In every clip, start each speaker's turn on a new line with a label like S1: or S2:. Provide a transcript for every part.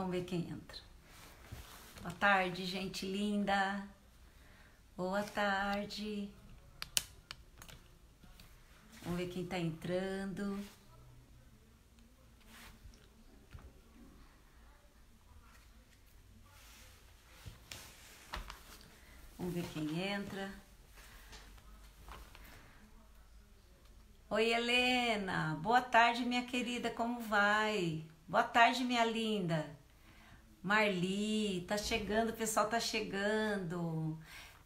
S1: Vamos ver quem entra. Boa tarde, gente linda. Boa tarde. Vamos ver quem tá entrando. Vamos ver quem entra. Oi, Helena. Boa tarde, minha querida. Como vai? Boa tarde, minha linda. Marli, tá chegando, o pessoal tá chegando.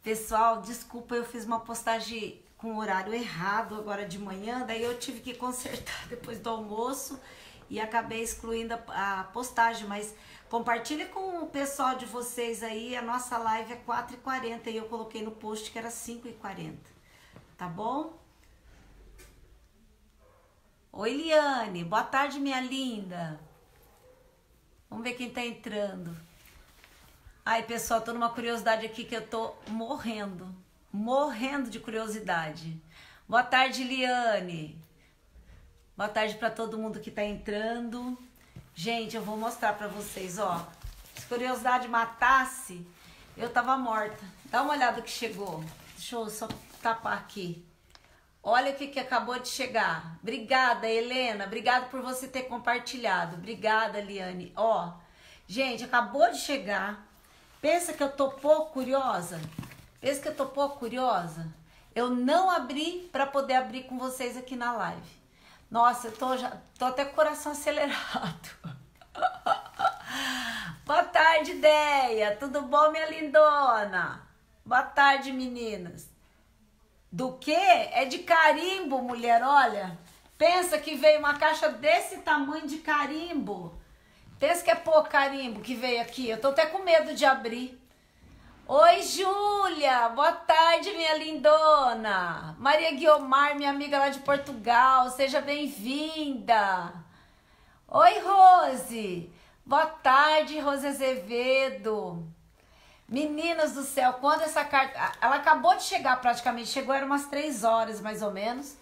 S1: Pessoal, desculpa, eu fiz uma postagem com horário errado agora de manhã, daí eu tive que consertar depois do almoço e acabei excluindo a, a postagem, mas compartilhe com o pessoal de vocês aí, a nossa live é 4h40 e eu coloquei no post que era 5h40, tá bom? Oi, Liane, boa tarde, minha linda. Vamos ver quem tá entrando. Ai, pessoal, tô numa curiosidade aqui que eu tô morrendo. Morrendo de curiosidade. Boa tarde, Liane. Boa tarde para todo mundo que tá entrando. Gente, eu vou mostrar para vocês, ó. Se curiosidade matasse, eu tava morta. Dá uma olhada que chegou. Deixa eu só tapar aqui. Olha o que, que acabou de chegar. Obrigada, Helena. Obrigada por você ter compartilhado. Obrigada, Liane. Ó, gente, acabou de chegar. Pensa que eu tô pouco curiosa? Pensa que eu tô pouco curiosa? Eu não abri para poder abrir com vocês aqui na live. Nossa, eu tô, já, tô até coração acelerado. Boa tarde, Deia. Tudo bom, minha lindona? Boa tarde, meninas. Do que? É de carimbo, mulher, olha. Pensa que veio uma caixa desse tamanho de carimbo. Pensa que é pouco carimbo que veio aqui. Eu tô até com medo de abrir. Oi, Júlia! Boa tarde, minha lindona! Maria Guiomar, minha amiga lá de Portugal, seja bem-vinda! Oi, Rose! Boa tarde, Rose Azevedo! Meninas do céu, quando essa carta. Ela acabou de chegar praticamente, chegou, era umas três horas mais ou menos.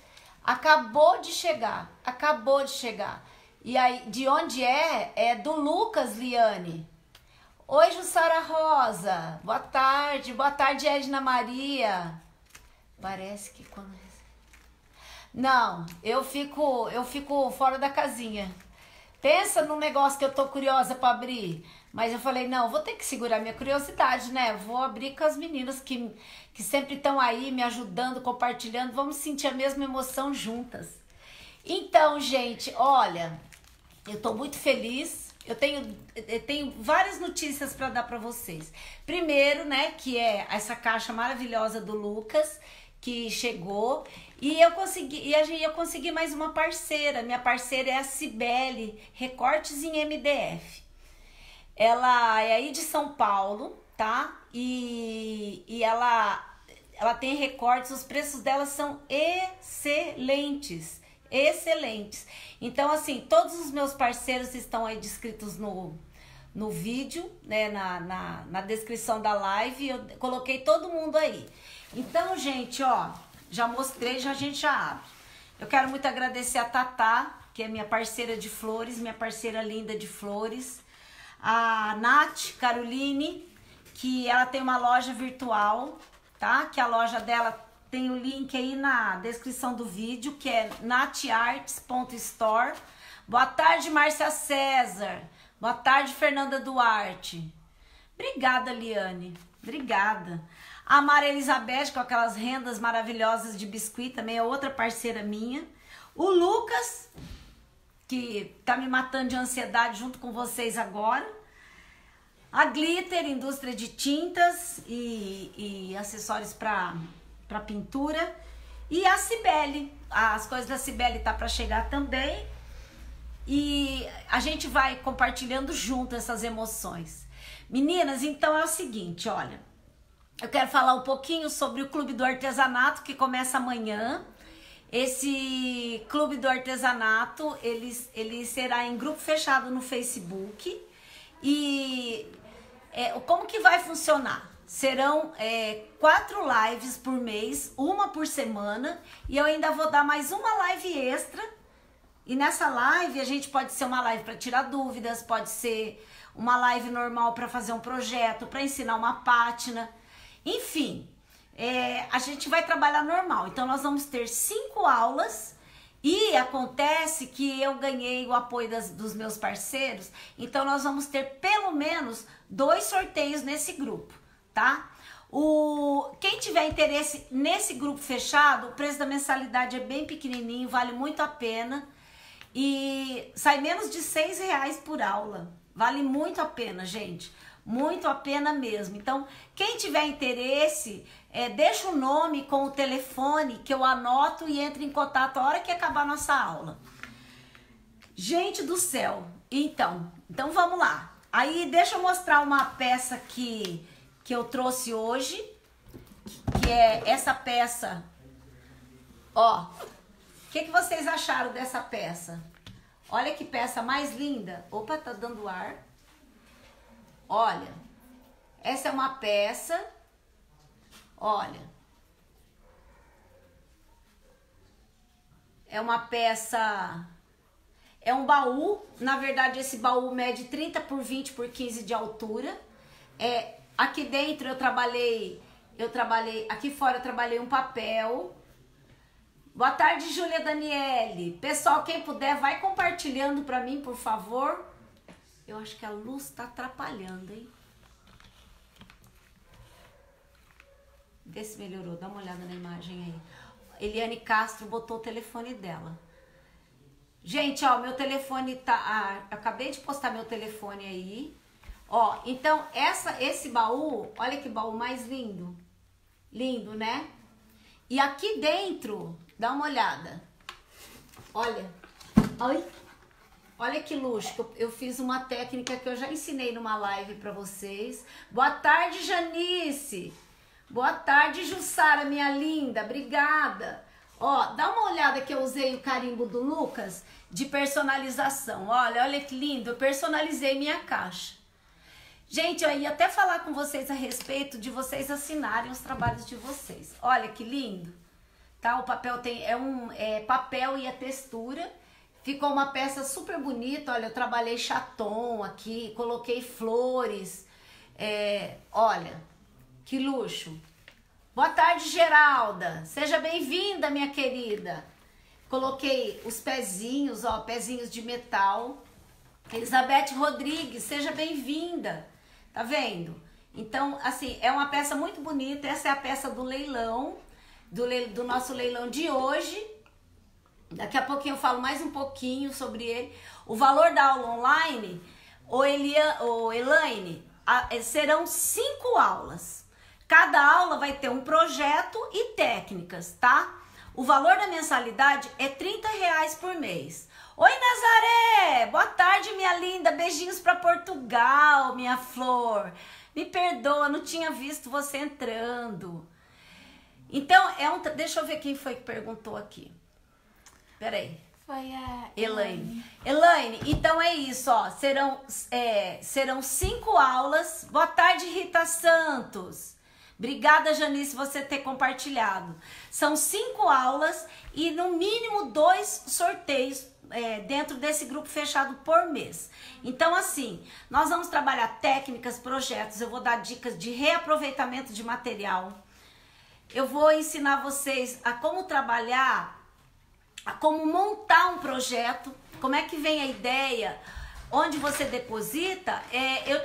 S1: Acabou de chegar, acabou de chegar. E aí, de onde é? É do Lucas Liane. Oi, Jussara Rosa. Boa tarde, boa tarde, Edna Maria. Parece que quando. Não, eu fico, eu fico fora da casinha. Pensa num negócio que eu tô curiosa para abrir. Mas eu falei, não, vou ter que segurar minha curiosidade, né? Vou abrir com as meninas que, que sempre estão aí me ajudando, compartilhando. Vamos sentir a mesma emoção juntas. Então, gente, olha, eu tô muito feliz. Eu tenho, eu tenho várias notícias para dar para vocês. Primeiro, né, que é essa caixa maravilhosa do Lucas que chegou e eu consegui e a gente eu consegui mais uma parceira. Minha parceira é a Cibele Recortes em MDF. Ela é aí de São Paulo, tá? E, e ela, ela tem recortes, os preços dela são excelentes. Excelentes. Então, assim, todos os meus parceiros estão aí descritos no, no vídeo, né? Na, na, na descrição da live. Eu coloquei todo mundo aí. Então, gente, ó, já mostrei, já a gente já abre. Eu quero muito agradecer a Tatá, que é minha parceira de flores, minha parceira linda de flores a Nath Caroline, que ela tem uma loja virtual, tá? Que a loja dela tem o link aí na descrição do vídeo, que é natarts.store. Boa tarde, Márcia César. Boa tarde, Fernanda Duarte. Obrigada, Liane. Obrigada. A Maria Elizabeth, com aquelas rendas maravilhosas de biscuit, também é outra parceira minha. O Lucas, que tá me matando de ansiedade junto com vocês agora. A Glitter, indústria de tintas e, e acessórios para pintura. E a Cibele, as coisas da Cibele tá para chegar também. E a gente vai compartilhando junto essas emoções. Meninas, então é o seguinte, olha. Eu quero falar um pouquinho sobre o Clube do Artesanato que começa amanhã. Esse clube do artesanato, ele, ele será em grupo fechado no Facebook. E é, como que vai funcionar? Serão é, quatro lives por mês, uma por semana, e eu ainda vou dar mais uma live extra E nessa live a gente pode ser uma live para tirar dúvidas, pode ser uma live normal para fazer um projeto, para ensinar uma pátina, enfim, é, a gente vai trabalhar normal. Então nós vamos ter cinco aulas e acontece que eu ganhei o apoio das, dos meus parceiros, então nós vamos ter pelo menos dois sorteios nesse grupo, tá? O, quem tiver interesse nesse grupo fechado, o preço da mensalidade é bem pequenininho, vale muito a pena e sai menos de seis reais por aula. Vale muito a pena, gente. Muito a pena mesmo. Então, quem tiver interesse, é, deixa o nome com o telefone que eu anoto e entre em contato a hora que acabar nossa aula. Gente do céu. Então, então vamos lá. Aí deixa eu mostrar uma peça que, que eu trouxe hoje, que é essa peça. Ó, o que, que vocês acharam dessa peça? Olha que peça mais linda. Opa, tá dando ar. Olha, essa é uma peça. Olha. É uma peça. É um baú. Na verdade, esse baú mede 30 por 20 por 15 de altura. É, aqui dentro eu trabalhei. Eu trabalhei. Aqui fora eu trabalhei um papel. Boa tarde, Júlia Daniele. Pessoal, quem puder, vai compartilhando para mim, por favor. Eu acho que a luz tá atrapalhando, hein? Vê se melhorou, dá uma olhada na imagem aí. Eliane Castro botou o telefone dela. Gente, ó, meu telefone tá. Ah, acabei de postar meu telefone aí. Ó, então essa, esse baú, olha que baú mais lindo. Lindo, né? E aqui dentro, dá uma olhada. Olha. Ai. Olha que luxo, eu fiz uma técnica que eu já ensinei numa live para vocês. Boa tarde, Janice. Boa tarde, Jussara, minha linda. Obrigada. Ó, dá uma olhada que eu usei o carimbo do Lucas de personalização. Olha, olha que lindo, eu personalizei minha caixa. Gente, eu ia até falar com vocês a respeito de vocês assinarem os trabalhos de vocês. Olha que lindo. Tá? O papel tem é um é, papel e a textura Ficou uma peça super bonita. Olha, eu trabalhei chaton aqui, coloquei flores. É, olha, que luxo. Boa tarde, Geralda. Seja bem-vinda, minha querida. Coloquei os pezinhos, ó, pezinhos de metal. Elizabeth Rodrigues, seja bem-vinda. Tá vendo? Então, assim, é uma peça muito bonita. Essa é a peça do leilão, do, le do nosso leilão de hoje. Daqui a pouquinho eu falo mais um pouquinho sobre ele. O valor da aula online, o, Elia, o Elaine, a, serão cinco aulas. Cada aula vai ter um projeto e técnicas, tá? O valor da mensalidade é 30 reais por mês. Oi, Nazaré! Boa tarde, minha linda. Beijinhos para Portugal, minha flor. Me perdoa, não tinha visto você entrando. Então, é um. Deixa eu ver quem foi que perguntou aqui. Peraí.
S2: Foi a
S1: Elaine. Elaine, então é isso, ó. Serão, é, serão cinco aulas. Boa tarde, Rita Santos. Obrigada, Janice, você ter compartilhado. São cinco aulas e no mínimo dois sorteios é, dentro desse grupo fechado por mês. Então, assim, nós vamos trabalhar técnicas, projetos, eu vou dar dicas de reaproveitamento de material. Eu vou ensinar vocês a como trabalhar como montar um projeto, como é que vem a ideia, onde você deposita. É, eu,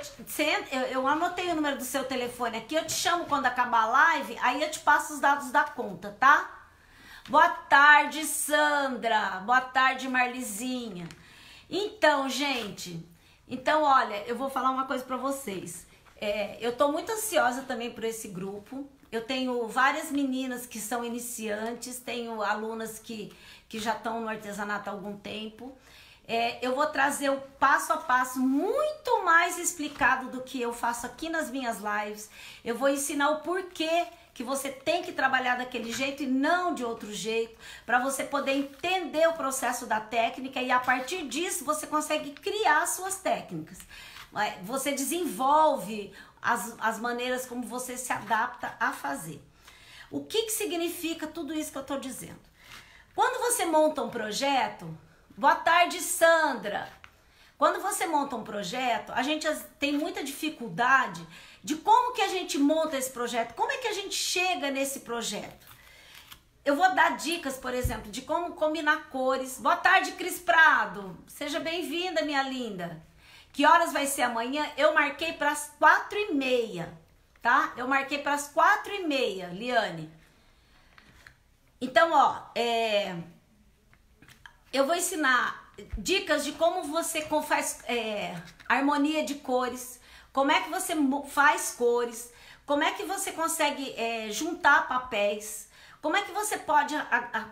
S1: eu, eu anotei o número do seu telefone aqui, eu te chamo quando acabar a live, aí eu te passo os dados da conta, tá? Boa tarde, Sandra. Boa tarde, Marlizinha. Então, gente, então olha, eu vou falar uma coisa para vocês. É, eu tô muito ansiosa também por esse grupo. Eu tenho várias meninas que são iniciantes, tenho alunas que que já estão no artesanato há algum tempo. É, eu vou trazer o passo a passo muito mais explicado do que eu faço aqui nas minhas lives. Eu vou ensinar o porquê que você tem que trabalhar daquele jeito e não de outro jeito, para você poder entender o processo da técnica e a partir disso você consegue criar suas técnicas. Você desenvolve as, as maneiras como você se adapta a fazer. O que, que significa tudo isso que eu estou dizendo? Quando você monta um projeto, Boa tarde, Sandra. Quando você monta um projeto, a gente tem muita dificuldade de como que a gente monta esse projeto, como é que a gente chega nesse projeto. Eu vou dar dicas, por exemplo, de como combinar cores. Boa tarde, Cris Prado. Seja bem-vinda, minha linda. Que horas vai ser amanhã? Eu marquei para as quatro e meia, tá? Eu marquei para as quatro e meia, Liane. Então, ó, é, eu vou ensinar dicas de como você faz é, harmonia de cores, como é que você faz cores, como é que você consegue é, juntar papéis, como é que você pode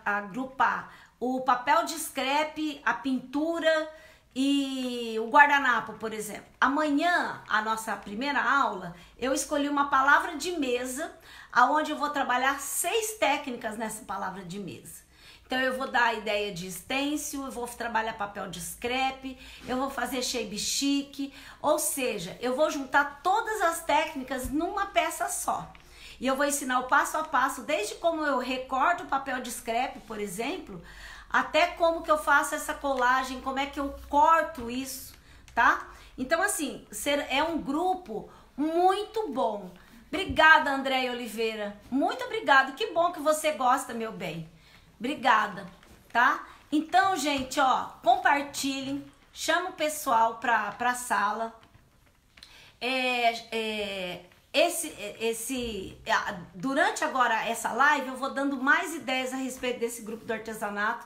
S1: agrupar o papel de scrap, a pintura e o guardanapo, por exemplo. Amanhã, a nossa primeira aula, eu escolhi uma palavra de mesa, aonde eu vou trabalhar seis técnicas nessa palavra de mesa. Então eu vou dar a ideia de stencil, eu vou trabalhar papel de scrap, eu vou fazer shape chique, ou seja, eu vou juntar todas as técnicas numa peça só. E eu vou ensinar o passo a passo, desde como eu recorto o papel de scrap, por exemplo, até como que eu faço essa colagem, como é que eu corto isso, tá? Então assim, é um grupo muito bom. Obrigada, Andréia Oliveira. Muito obrigado. Que bom que você gosta, meu bem. Obrigada, tá? Então, gente, ó, compartilhem, chama o pessoal pra, pra sala. É, é, esse, esse, durante agora essa live, eu vou dando mais ideias a respeito desse grupo do artesanato.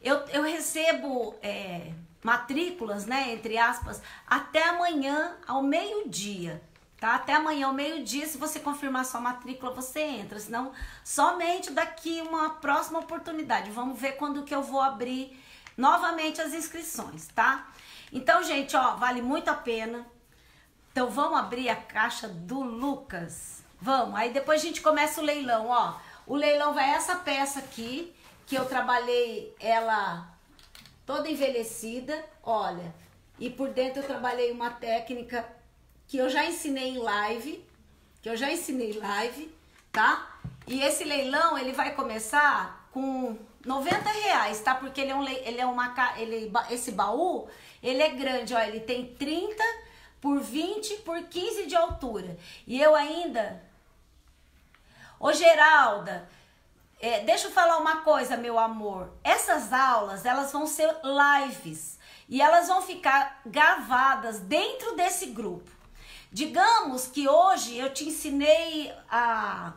S1: Eu, eu recebo é, matrículas, né, entre aspas, até amanhã ao meio-dia tá? Até amanhã, ao meio-dia, se você confirmar sua matrícula, você entra. Senão, somente daqui uma próxima oportunidade. Vamos ver quando que eu vou abrir novamente as inscrições, tá? Então, gente, ó, vale muito a pena. Então, vamos abrir a caixa do Lucas. Vamos. Aí depois a gente começa o leilão, ó. O leilão vai essa peça aqui, que eu trabalhei ela toda envelhecida, olha. E por dentro eu trabalhei uma técnica que eu já ensinei em live, que eu já ensinei live, tá? E esse leilão, ele vai começar com 90 reais, tá? Porque ele é um, ele é uma, ele, esse baú, ele é grande, ó, ele tem 30 por 20 por 15 de altura. E eu ainda... Ô, Geralda, é, deixa eu falar uma coisa, meu amor. Essas aulas, elas vão ser lives. E elas vão ficar gravadas dentro desse grupo. Digamos que hoje eu te ensinei a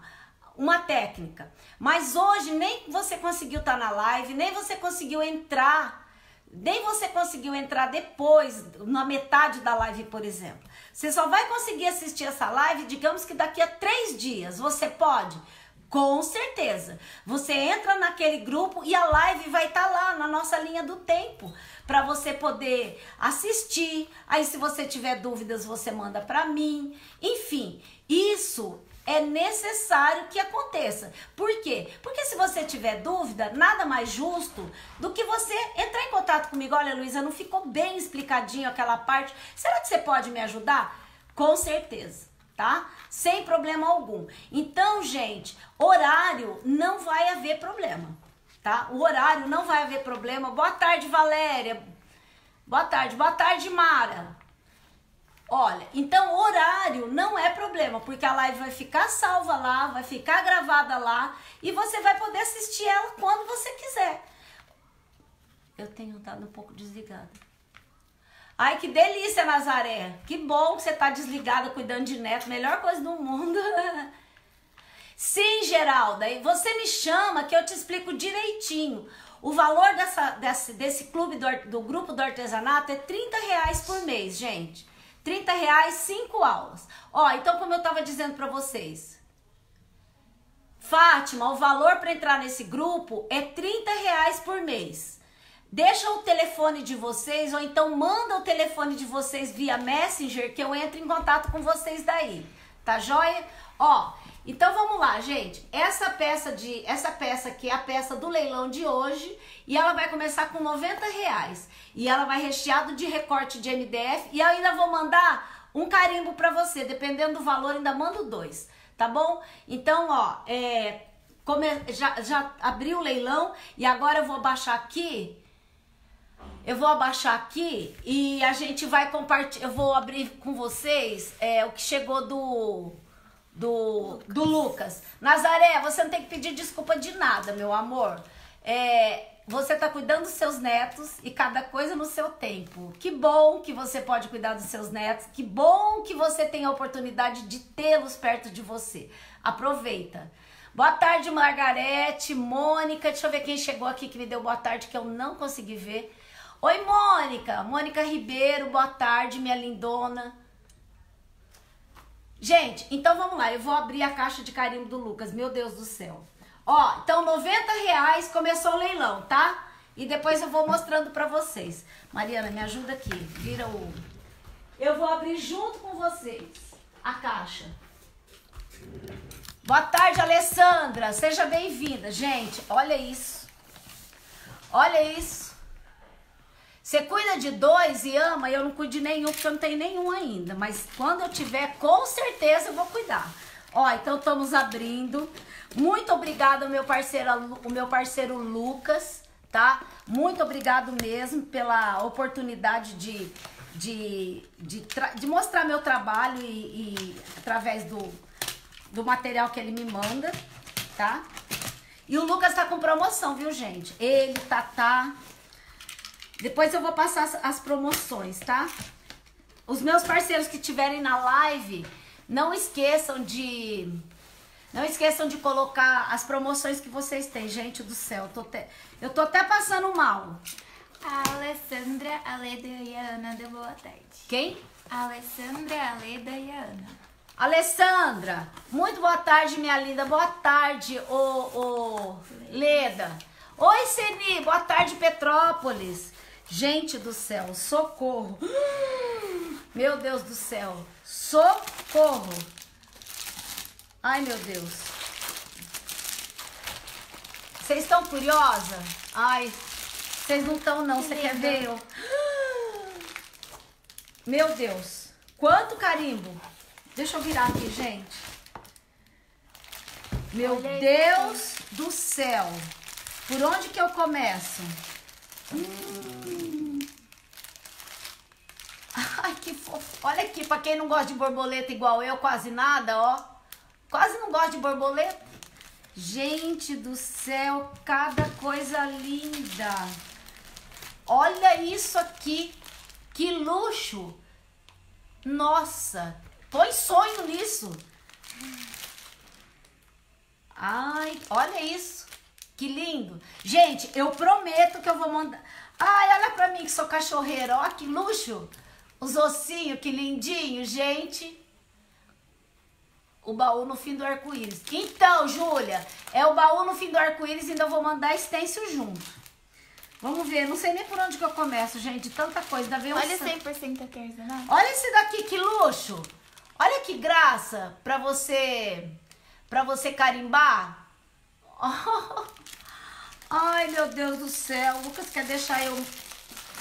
S1: uma técnica, mas hoje nem você conseguiu estar tá na live, nem você conseguiu entrar, nem você conseguiu entrar depois, na metade da live, por exemplo. Você só vai conseguir assistir essa live, digamos que daqui a três dias. Você pode? Com certeza. Você entra naquele grupo e a live vai estar tá lá na nossa linha do tempo para você poder assistir. Aí se você tiver dúvidas, você manda para mim. Enfim, isso é necessário que aconteça. Por quê? Porque se você tiver dúvida, nada mais justo do que você entrar em contato comigo. Olha, Luísa, não ficou bem explicadinho aquela parte. Será que você pode me ajudar? Com certeza, tá? Sem problema algum. Então, gente, horário não vai haver problema tá? O horário não vai haver problema. Boa tarde, Valéria. Boa tarde, boa tarde, Mara. Olha, então horário não é problema, porque a live vai ficar salva lá, vai ficar gravada lá e você vai poder assistir ela quando você quiser. Eu tenho estado um pouco desligada. Ai, que delícia, Nazaré. Que bom que você tá desligada cuidando de neto. Melhor coisa do mundo. Sim, Geralda, você me chama que eu te explico direitinho. O valor dessa, desse, desse clube do, do grupo do artesanato é 30 reais por mês, gente. 30 reais, 5 aulas. Ó, então como eu tava dizendo para vocês. Fátima, o valor para entrar nesse grupo é 30 reais por mês. Deixa o telefone de vocês ou então manda o telefone de vocês via Messenger que eu entro em contato com vocês daí. Tá joia? Ó, então vamos lá, gente. Essa peça de essa peça aqui é a peça do leilão de hoje e ela vai começar com 90 reais. E ela vai recheado de recorte de MDF e eu ainda vou mandar um carimbo para você, dependendo do valor, ainda mando dois, tá bom? Então, ó, é, come, já, já abri o leilão e agora eu vou baixar aqui Eu vou abaixar aqui e a gente vai compartilhar. Eu vou abrir com vocês é, o que chegou do do, do Lucas. Nazaré, você não tem que pedir desculpa de nada, meu amor. É, você tá cuidando dos seus netos e cada coisa no seu tempo. Que bom que você pode cuidar dos seus netos. Que bom que você tem a oportunidade de tê-los perto de você. Aproveita. Boa tarde, Margarete, Mônica. Deixa eu ver quem chegou aqui que me deu boa tarde que eu não consegui ver. Oi, Mônica. Mônica Ribeiro, boa tarde, minha lindona. Gente, então vamos lá. Eu vou abrir a caixa de carimbo do Lucas. Meu Deus do céu. Ó, então 90 reais começou o leilão, tá? E depois eu vou mostrando pra vocês. Mariana, me ajuda aqui. Vira o... Eu vou abrir junto com vocês a caixa. Boa tarde, Alessandra. Seja bem-vinda. Gente, olha isso. Olha isso. Você cuida de dois e ama, eu não cuido de nenhum, porque eu não tenho nenhum ainda. Mas quando eu tiver, com certeza eu vou cuidar. Ó, então estamos abrindo. Muito obrigada ao meu parceiro, o meu parceiro Lucas, tá? Muito obrigado mesmo pela oportunidade de, de, de, de mostrar meu trabalho e, e, através do, do material que ele me manda, tá? E o Lucas tá com promoção, viu, gente? Ele, Tatá, depois eu vou passar as, as promoções, tá? Os meus parceiros que estiverem na live, não esqueçam de... Não esqueçam de colocar as promoções que vocês têm, gente do céu. Eu tô, te, eu tô até passando mal.
S2: A Alessandra, Aleda e a Ana deu boa tarde.
S1: Quem?
S2: A Alessandra, Aleda e a Ana.
S1: Alessandra, muito boa tarde, minha linda. Boa tarde, ô, ô Leda. Oi, Seni, boa tarde, Petrópolis. Gente do céu, socorro. Meu Deus do céu, socorro. Ai, meu Deus. Vocês estão curiosa? Ai, vocês não estão não. Você quer ver eu? Meu Deus. Quanto carimbo. Deixa eu virar aqui, gente. Meu Olha Deus do céu. Por onde que eu começo? Hum. Ai, que fofo. Olha aqui, pra quem não gosta de borboleta igual eu, quase nada, ó. Quase não gosta de borboleta. Gente do céu, cada coisa linda. Olha isso aqui. Que luxo. Nossa, põe sonho nisso. Ai, olha isso. Que lindo. Gente, eu prometo que eu vou mandar. Ai, olha pra mim que sou cachorreira. Ó, que luxo. Os ossinhos, que lindinho, gente. O baú no fim do arco-íris. Então, Júlia, é o baú no fim do arco-íris e ainda vou mandar stencil junto. Vamos ver, não sei nem por onde que eu começo, gente. Tanta coisa. Ainda vem
S2: Olha 100% artesanato.
S1: Olha esse daqui, que luxo. Olha que graça pra você, pra você carimbar. Oh. Ai, meu Deus do céu. O Lucas quer deixar eu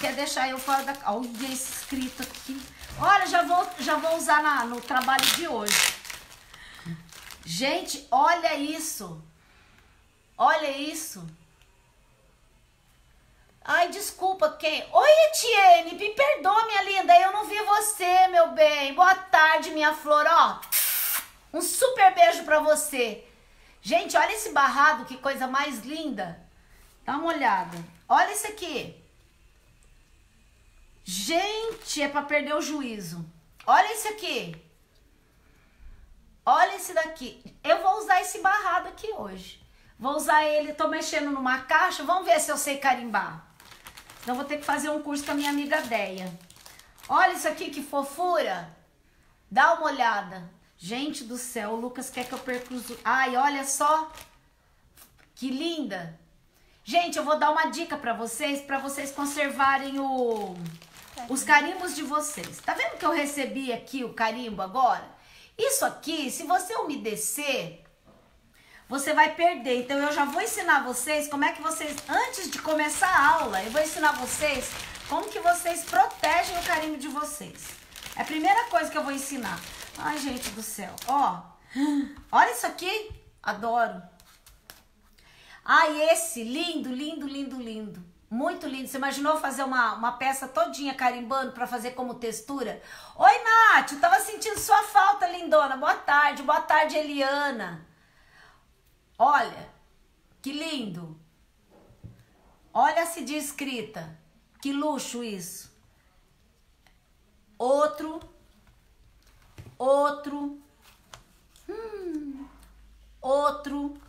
S1: quer deixar eu fora da... Olha escrito aqui. Olha, já vou, já vou usar na, no trabalho de hoje. Gente, olha isso. Olha isso. Ai, desculpa, quem? Oi, Etienne, me perdoa, minha linda, eu não vi você, meu bem. Boa tarde, minha flor, ó. Um super beijo pra você. Gente, olha esse barrado, que coisa mais linda. Dá uma olhada. Olha isso aqui. Gente, é para perder o juízo. Olha esse aqui. Olha esse daqui. Eu vou usar esse barrado aqui hoje. Vou usar ele, tô mexendo numa caixa. Vamos ver se eu sei carimbar. Então vou ter que fazer um curso com a minha amiga Deia. Olha isso aqui, que fofura. Dá uma olhada. Gente do céu, o Lucas quer que eu perca os... Ai, olha só. Que linda. Gente, eu vou dar uma dica para vocês, para vocês conservarem o, os carimbos de vocês. Tá vendo que eu recebi aqui o carimbo agora? Isso aqui, se você umedecer, você vai perder. Então eu já vou ensinar vocês como é que vocês, antes de começar a aula, eu vou ensinar vocês como que vocês protegem o carimbo de vocês. É a primeira coisa que eu vou ensinar. Ai, gente do céu, ó. Olha isso aqui, adoro. Ai, esse, lindo, lindo, lindo, lindo. Muito lindo. Você imaginou fazer uma, uma peça todinha carimbando para fazer como textura? Oi, Nath, eu tava sentindo sua falta, lindona. Boa tarde, boa tarde, Eliana. Olha, que lindo. Olha se de escrita. Que luxo isso. Outro. Outro. Hum, outro.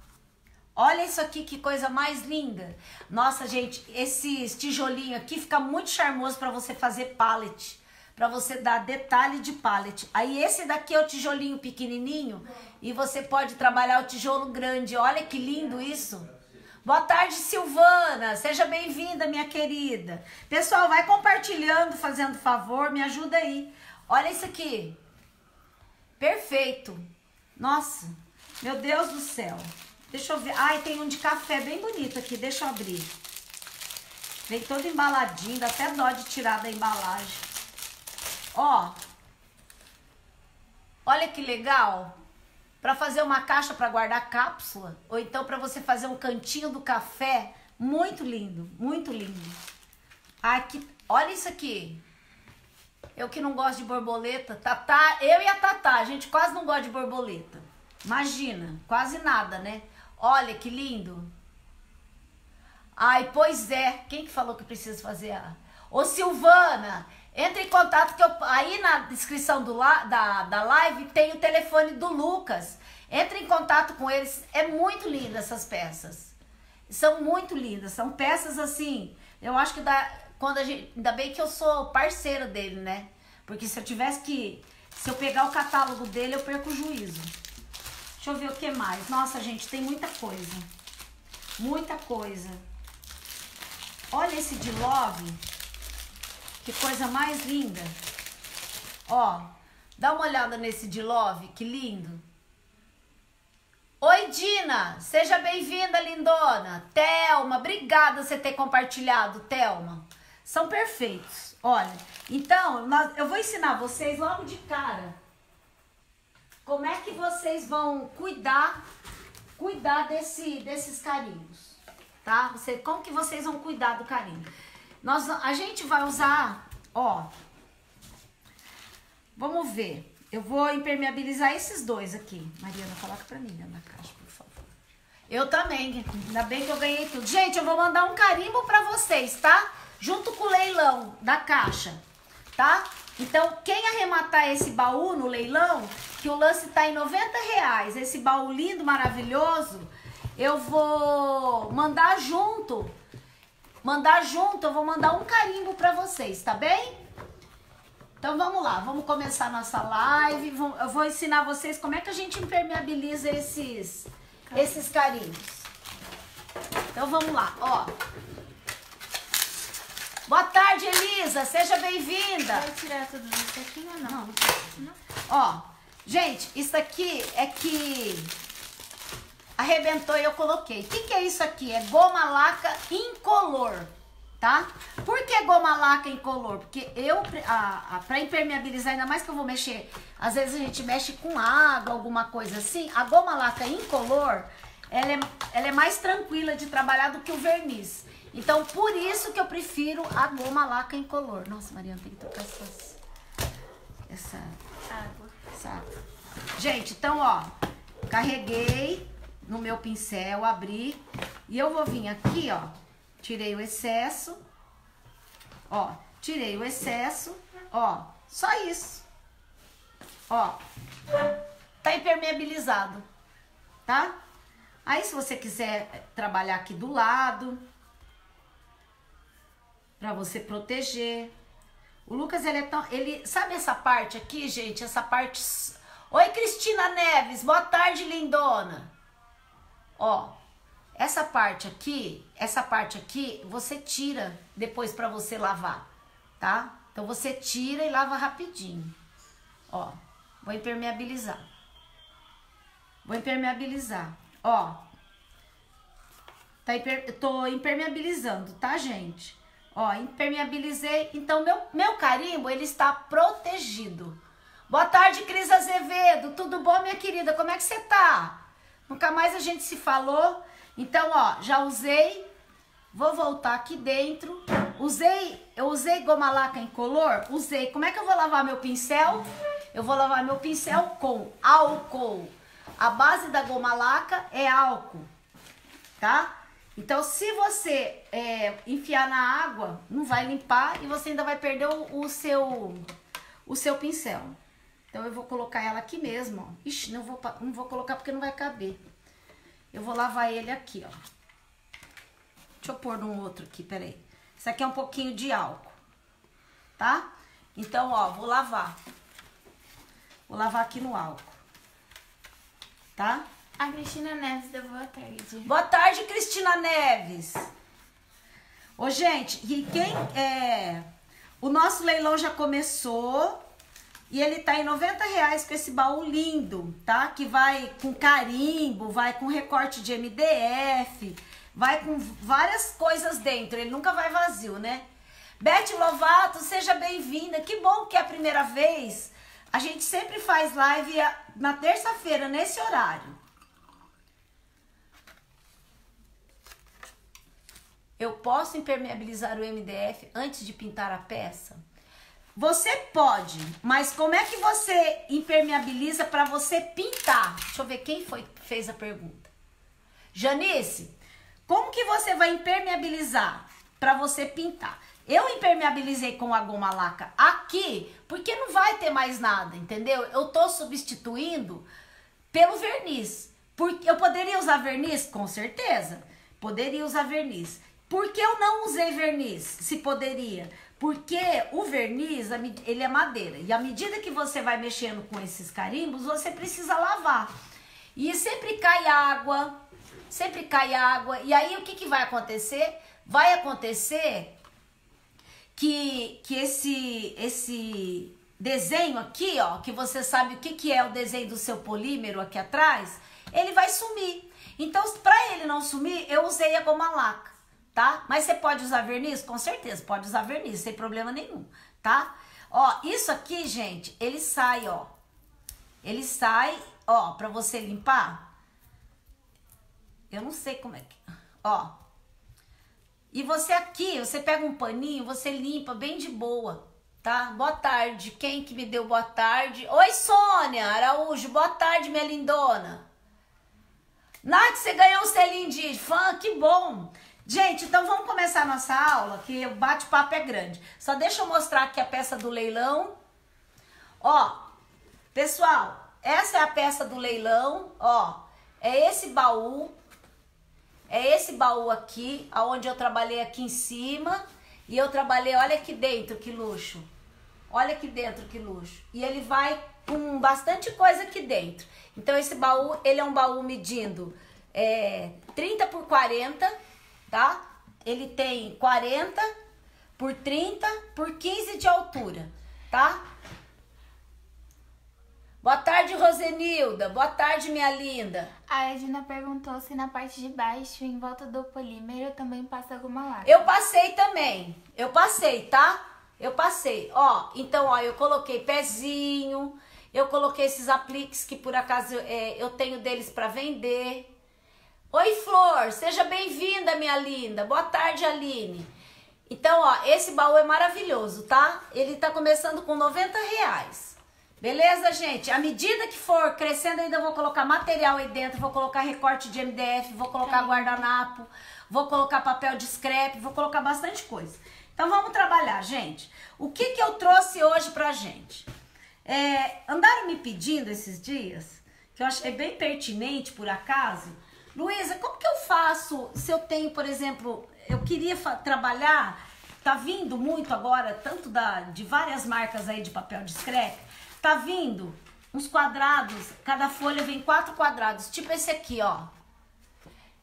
S1: Olha isso aqui, que coisa mais linda. Nossa, gente, esse tijolinho aqui fica muito charmoso para você fazer pallet. Para você dar detalhe de pallet. Aí esse daqui é o tijolinho pequenininho e você pode trabalhar o tijolo grande. Olha que lindo isso. Boa tarde, Silvana. Seja bem-vinda, minha querida. Pessoal, vai compartilhando, fazendo favor, me ajuda aí. Olha isso aqui. Perfeito. Nossa, meu Deus do céu. Deixa eu ver. Ai, tem um de café bem bonito aqui. Deixa eu abrir. Vem todo embaladinho, dá até dó de tirar da embalagem. Ó. Olha que legal para fazer uma caixa para guardar cápsula, ou então para você fazer um cantinho do café, muito lindo, muito lindo. Aqui, olha isso aqui. Eu que não gosto de borboleta, Tatá, eu e a Tatá, a gente quase não gosta de borboleta. Imagina, quase nada, né? Olha que lindo. Ai, pois é. Quem que falou que precisa fazer a Ô Silvana, entre em contato que eu, aí na descrição do, da, da live tem o telefone do Lucas. Entre em contato com eles. É muito linda essas peças. São muito lindas. São peças assim. Eu acho que dá, quando a gente, ainda bem que eu sou parceira dele, né? Porque se eu tivesse que, se eu pegar o catálogo dele, eu perco o juízo. Deixa eu ver o que mais. Nossa, gente, tem muita coisa. Muita coisa. Olha esse de Love. Que coisa mais linda. Ó, dá uma olhada nesse de Love, que lindo. Oi, Dina, seja bem-vinda, lindona. Telma, obrigada você ter compartilhado, Telma. São perfeitos. Olha, então, nós, eu vou ensinar vocês logo de cara como é que vocês vão cuidar cuidar desse, desses carinhos, tá? Você, como que vocês vão cuidar do carinho? Nós, a gente vai usar, ó. Vamos ver. Eu vou impermeabilizar esses dois aqui. Mariana, coloca pra mim na caixa, por favor. Eu também. Ainda bem que eu ganhei tudo. Gente, eu vou mandar um carimbo pra vocês, tá? Junto com o leilão da caixa, tá? Então, quem arrematar esse baú no leilão, que o lance tá em 90 reais, esse baú lindo, maravilhoso, eu vou mandar junto mandar junto, eu vou mandar um carimbo para vocês, tá bem? Então vamos lá, vamos começar nossa live. Eu vou ensinar vocês como é que a gente impermeabiliza esses, esses carimbos. Então vamos lá, ó. Boa tarde, Elisa. Seja bem-vinda.
S2: Vai tirar tudo isso aqui ou não?
S1: não? Ó, gente, isso aqui é que arrebentou e eu coloquei. O que, que é isso aqui? É goma laca incolor, tá? Por que goma laca incolor? Porque eu, a, a, pra impermeabilizar, ainda mais que eu vou mexer, às vezes a gente mexe com água, alguma coisa assim, a goma laca incolor, ela é, ela é mais tranquila de trabalhar do que o verniz. Então, por isso que eu prefiro a goma laca incolor. Nossa, Mariana, tem que trocar essas, essa água. Gente, então, ó, carreguei no meu pincel, abri. E eu vou vir aqui, ó. Tirei o excesso. Ó, tirei o excesso. Ó, só isso. Ó, tá impermeabilizado, tá? Aí, se você quiser trabalhar aqui do lado, pra você proteger. O Lucas, ele é tão. Ele, sabe essa parte aqui, gente? Essa parte. Oi, Cristina Neves, boa tarde, lindona. Ó, essa parte aqui, essa parte aqui, você tira depois para você lavar, tá? Então você tira e lava rapidinho. Ó, vou impermeabilizar. Vou impermeabilizar. Ó, tá hiper, tô impermeabilizando, tá, gente? Ó, impermeabilizei. Então, meu, meu carimbo, ele está protegido. Boa tarde, Cris Azevedo. Tudo bom, minha querida? Como é que você tá? Nunca mais a gente se falou. Então, ó, já usei Vou voltar aqui dentro. Usei, eu usei goma laca incolor? Usei. Como é que eu vou lavar meu pincel? Eu vou lavar meu pincel com álcool. A base da goma laca é álcool, tá? Então, se você é, enfiar na água, não vai limpar e você ainda vai perder o, o, seu o seu pincel. Então, eu vou colocar ela aqui mesmo, ó. Ixi, não vou, não vou colocar porque não vai caber. Eu vou lavar ele aqui, ó. Deixa eu pôr num outro aqui, peraí. Isso aqui é um pouquinho de álcool, tá? Então, ó, vou lavar. Vou lavar aqui no álcool, tá?
S2: A Cristina Neves deu boa tarde.
S1: Boa tarde, Cristina Neves. Ô, gente, e quem é... O nosso leilão já começou e ele tá em 90 reais com esse baú lindo, tá? Que vai com carimbo, vai com recorte de MDF, vai com várias coisas dentro. Ele nunca vai vazio, né? Beth Lovato, seja bem-vinda. Que bom que é a primeira vez. A gente sempre faz live na terça-feira, nesse horário. Eu posso impermeabilizar o MDF antes de pintar a peça? Você pode, mas como é que você impermeabiliza para você pintar? Deixa eu ver quem foi que fez a pergunta. Janice, como que você vai impermeabilizar para você pintar? Eu impermeabilizei com a goma laca aqui, porque não vai ter mais nada, entendeu? Eu tô substituindo pelo verniz. Porque eu poderia usar verniz? Com certeza. Poderia usar verniz. Por que eu não usei verniz? Se poderia. Porque o verniz, ele é madeira. E à medida que você vai mexendo com esses carimbos, você precisa lavar. E sempre cai água, sempre cai água. E aí o que, que vai acontecer? Vai acontecer que, que esse, esse desenho aqui, ó, que você sabe o que, que é o desenho do seu polímero aqui atrás, ele vai sumir. Então, para ele não sumir, eu usei a goma laca tá? Mas você pode usar verniz? Com certeza, pode usar verniz, sem problema nenhum, tá? Ó, isso aqui, gente, ele sai, ó. Ele sai, ó, pra você limpar. Eu não sei como é que... Ó. E você aqui, você pega um paninho, você limpa bem de boa, tá? Boa tarde. Quem que me deu boa tarde? Oi, Sônia Araújo. Boa tarde, minha lindona. Nath, você ganhou um selinho de fã, que bom. Gente, então vamos começar a nossa aula, que o bate-papo é grande. Só deixa eu mostrar aqui a peça do leilão. Ó, pessoal, essa é a peça do leilão, ó. É esse baú, é esse baú aqui, aonde eu trabalhei aqui em cima. E eu trabalhei, olha aqui dentro, que luxo. Olha aqui dentro, que luxo. E ele vai com bastante coisa aqui dentro. Então esse baú, ele é um baú medindo é, 30 por 40 tá? Ele tem 40 por 30 por 15 de altura, tá? Boa tarde, Rosenilda. Boa tarde, minha linda.
S2: A Edna perguntou se na parte de baixo, em volta do polímero, também passa alguma lágrima.
S1: Eu passei também. Eu passei, tá? Eu passei. Ó, então, ó, eu coloquei pezinho, eu coloquei esses apliques que por acaso é, eu tenho deles para vender. Oi, Flor, seja bem-vinda, minha linda. Boa tarde, Aline. Então, ó, esse baú é maravilhoso, tá? Ele tá começando com 90 reais. Beleza, gente? À medida que for crescendo, ainda vou colocar material aí dentro, vou colocar recorte de MDF, vou colocar guardanapo, vou colocar papel de scrap, vou colocar bastante coisa. Então, vamos trabalhar, gente. O que que eu trouxe hoje pra gente? É, andaram me pedindo esses dias, que eu achei bem pertinente, por acaso, Luísa, como que eu faço se eu tenho, por exemplo, eu queria trabalhar, tá vindo muito agora, tanto da, de várias marcas aí de papel de scrap, tá vindo uns quadrados, cada folha vem quatro quadrados, tipo esse aqui, ó.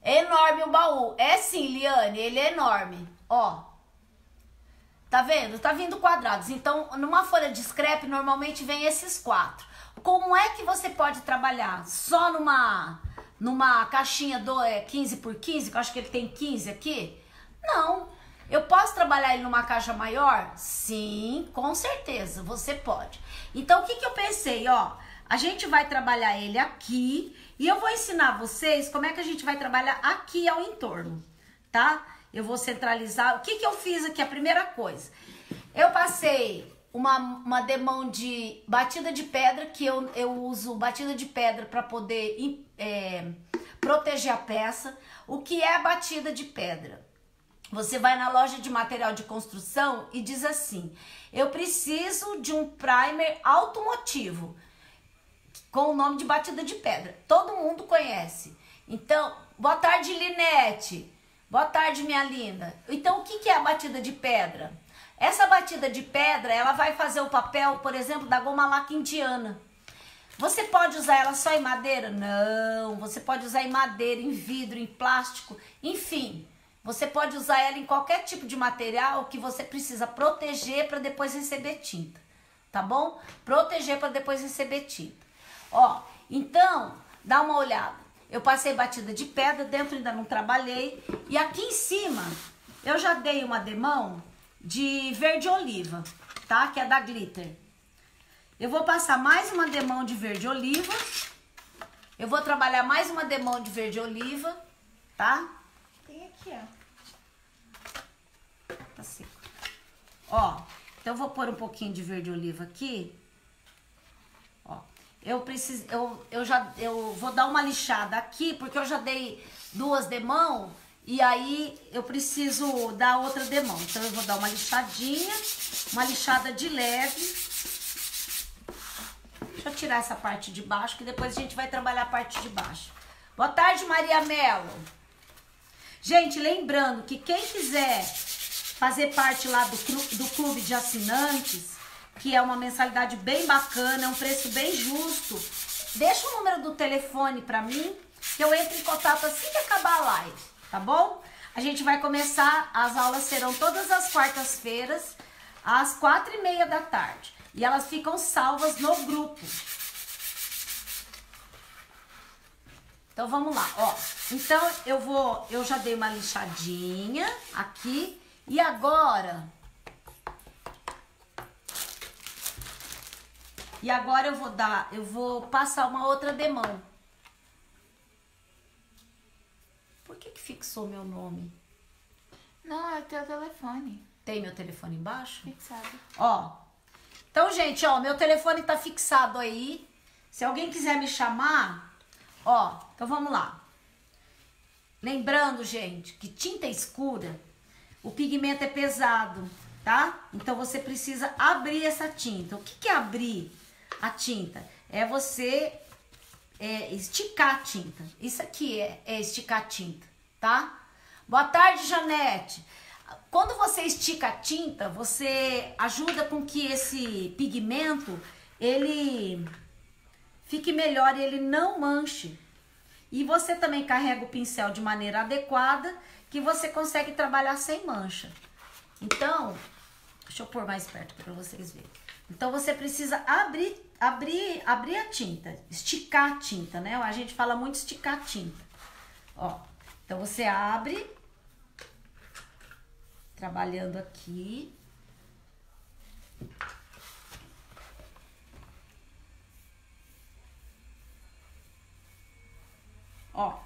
S1: É enorme o baú. É sim, Liane, ele é enorme, ó. Tá vendo? Tá vindo quadrados. Então, numa folha de scrap, normalmente vem esses quatro. Como é que você pode trabalhar só numa numa caixinha do é, 15 por 15, que eu acho que ele tem 15 aqui? Não. Eu posso trabalhar ele numa caixa maior? Sim, com certeza, você pode. Então, o que, que eu pensei, ó? A gente vai trabalhar ele aqui e eu vou ensinar vocês como é que a gente vai trabalhar aqui ao entorno, tá? eu vou centralizar. O que, que eu fiz aqui? A primeira coisa. Eu passei uma, uma demão de batida de pedra, que eu, eu uso batida de pedra para poder é, proteger a peça. O que é batida de pedra? Você vai na loja de material de construção e diz assim: Eu preciso de um primer automotivo com o nome de batida de pedra. Todo mundo conhece. Então, boa tarde, Linete. Boa tarde, minha linda. Então, o que é a batida de pedra? Essa batida de pedra, ela vai fazer o papel, por exemplo, da goma laca indiana. Você pode usar ela só em madeira? Não. Você pode usar em madeira, em vidro, em plástico, enfim. Você pode usar ela em qualquer tipo de material que você precisa proteger para depois receber tinta, tá bom? Proteger para depois receber tinta. Ó, então, dá uma olhada. Eu passei batida de pedra, dentro ainda não trabalhei. E aqui em cima, eu já dei uma demão de verde oliva, tá? Que é da Glitter. Eu vou passar mais uma demão de verde oliva. Eu vou trabalhar mais uma demão de verde oliva, tá?
S2: Tem aqui, ó.
S1: Tá seco. Ó, então eu vou pôr um pouquinho de verde oliva aqui. Ó, eu preciso, eu, eu já, eu vou dar uma lixada aqui, porque eu já dei duas demão e aí eu preciso dar outra demão. Então eu vou dar uma lixadinha, uma lixada de leve. Deixa eu tirar essa parte de baixo, que depois a gente vai trabalhar a parte de baixo. Boa tarde, Maria Melo. Gente, lembrando que quem quiser fazer parte lá do, do clube de assinantes, que é uma mensalidade bem bacana, é um preço bem justo, deixa o número do telefone para mim, que eu entro em contato assim que acabar a live tá bom? A gente vai começar, as aulas serão todas as quartas-feiras, às quatro e meia da tarde. E elas ficam salvas no grupo. Então vamos lá, ó. Então eu vou, eu já dei uma lixadinha aqui e agora E agora eu vou dar, eu vou passar uma outra demão. Por que, que fixou meu nome?
S2: Não, é o teu telefone.
S1: Tem meu telefone embaixo?
S2: Fixado.
S1: Ó. Então, gente, ó, meu telefone tá fixado aí. Se alguém quiser me chamar, ó, então vamos lá. Lembrando, gente, que tinta escura, o pigmento é pesado, tá? Então você precisa abrir essa tinta. O que, que é abrir a tinta? É você é esticar a tinta. Isso aqui é, é esticar a tinta, tá? Boa tarde, Janete. Quando você estica a tinta, você ajuda com que esse pigmento ele fique melhor e ele não manche. E você também carrega o pincel de maneira adequada que você consegue trabalhar sem mancha. Então, deixa eu pôr mais perto para vocês verem. Então você precisa abrir abrir, abrir a tinta, esticar a tinta, né? A gente fala muito esticar a tinta. Ó, então você abre, trabalhando aqui. Ó,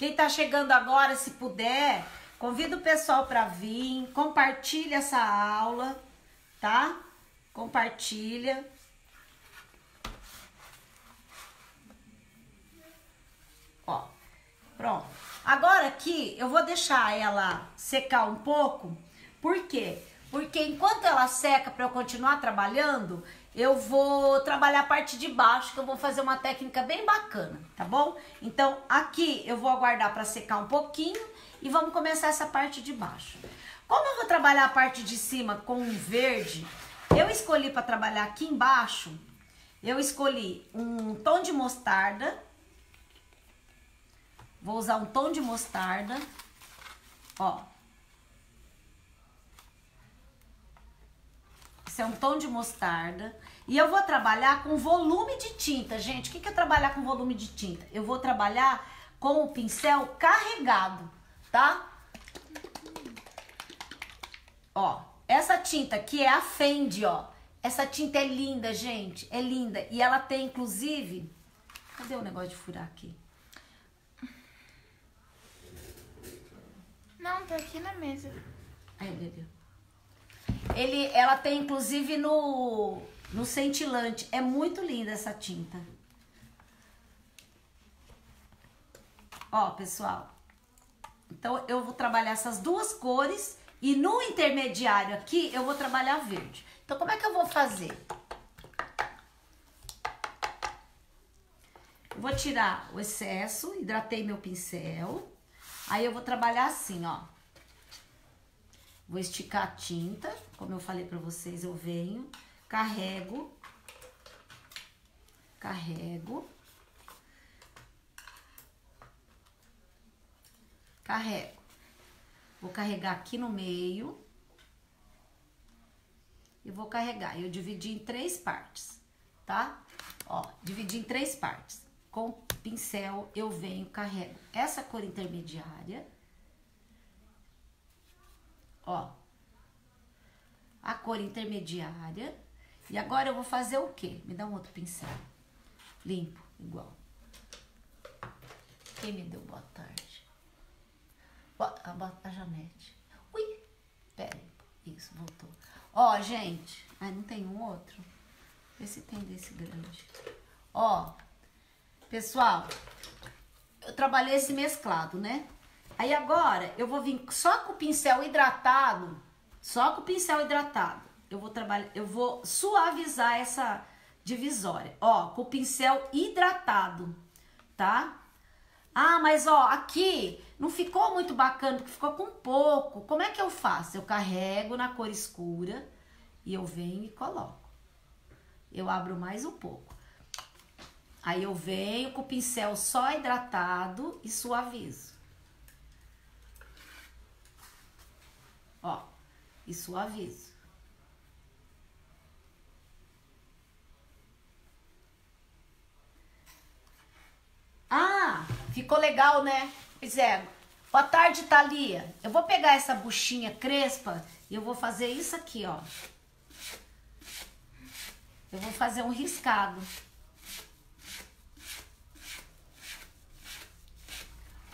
S1: Quem tá chegando agora, se puder, convida o pessoal para vir, compartilha essa aula, tá? Compartilha. Ó, pronto. Agora aqui eu vou deixar ela secar um pouco. Por quê? Porque enquanto ela seca para eu continuar trabalhando, eu vou trabalhar a parte de baixo, que eu vou fazer uma técnica bem bacana, tá bom? Então, aqui eu vou aguardar para secar um pouquinho e vamos começar essa parte de baixo. Como eu vou trabalhar a parte de cima com um verde, eu escolhi para trabalhar aqui embaixo, eu escolhi um tom de mostarda. Vou usar um tom de mostarda, ó. É um tom de mostarda. E eu vou trabalhar com volume de tinta, gente. O que é trabalhar com volume de tinta? Eu vou trabalhar com o pincel carregado, tá? Ó, essa tinta que é a Fendi, ó. Essa tinta é linda, gente. É linda. E ela tem, inclusive... Cadê o negócio de furar aqui?
S2: Não, tá aqui na mesa.
S1: Ai, bebê. Ele, ela tem, inclusive, no, no cintilante. É muito linda essa tinta. Ó, pessoal. Então, eu vou trabalhar essas duas cores. E no intermediário aqui, eu vou trabalhar verde. Então, como é que eu vou fazer? Vou tirar o excesso, hidratei meu pincel. Aí eu vou trabalhar assim, ó. Vou esticar a tinta, como eu falei pra vocês, eu venho, carrego, carrego, carrego. Vou carregar aqui no meio e vou carregar. Eu dividi em três partes, tá? Ó, dividi em três partes. Com pincel eu venho, carrego essa cor intermediária ó, a cor intermediária. E agora eu vou fazer o quê? Me dá um outro pincel. Limpo, igual. Quem me deu boa tarde? A, a Janete. Ui, pera. Isso, voltou. Ó, gente. Ai, não tem um outro? Vê se tem desse grande. Ó, pessoal, eu trabalhei esse mesclado, né? Aí agora eu vou vir só com o pincel hidratado, só com o pincel hidratado. Eu vou trabalhar, eu vou suavizar essa divisória, ó, com o pincel hidratado, tá? Ah, mas ó, aqui não ficou muito bacana, porque ficou com pouco. Como é que eu faço? Eu carrego na cor escura e eu venho e coloco. Eu abro mais um pouco. Aí eu venho com o pincel só hidratado e suavizo. Ó, e suavizo. Ah, ficou legal, né? Pois é. Boa tarde, Thalia. Eu vou pegar essa buchinha crespa e eu vou fazer isso aqui, ó. Eu vou fazer um riscado.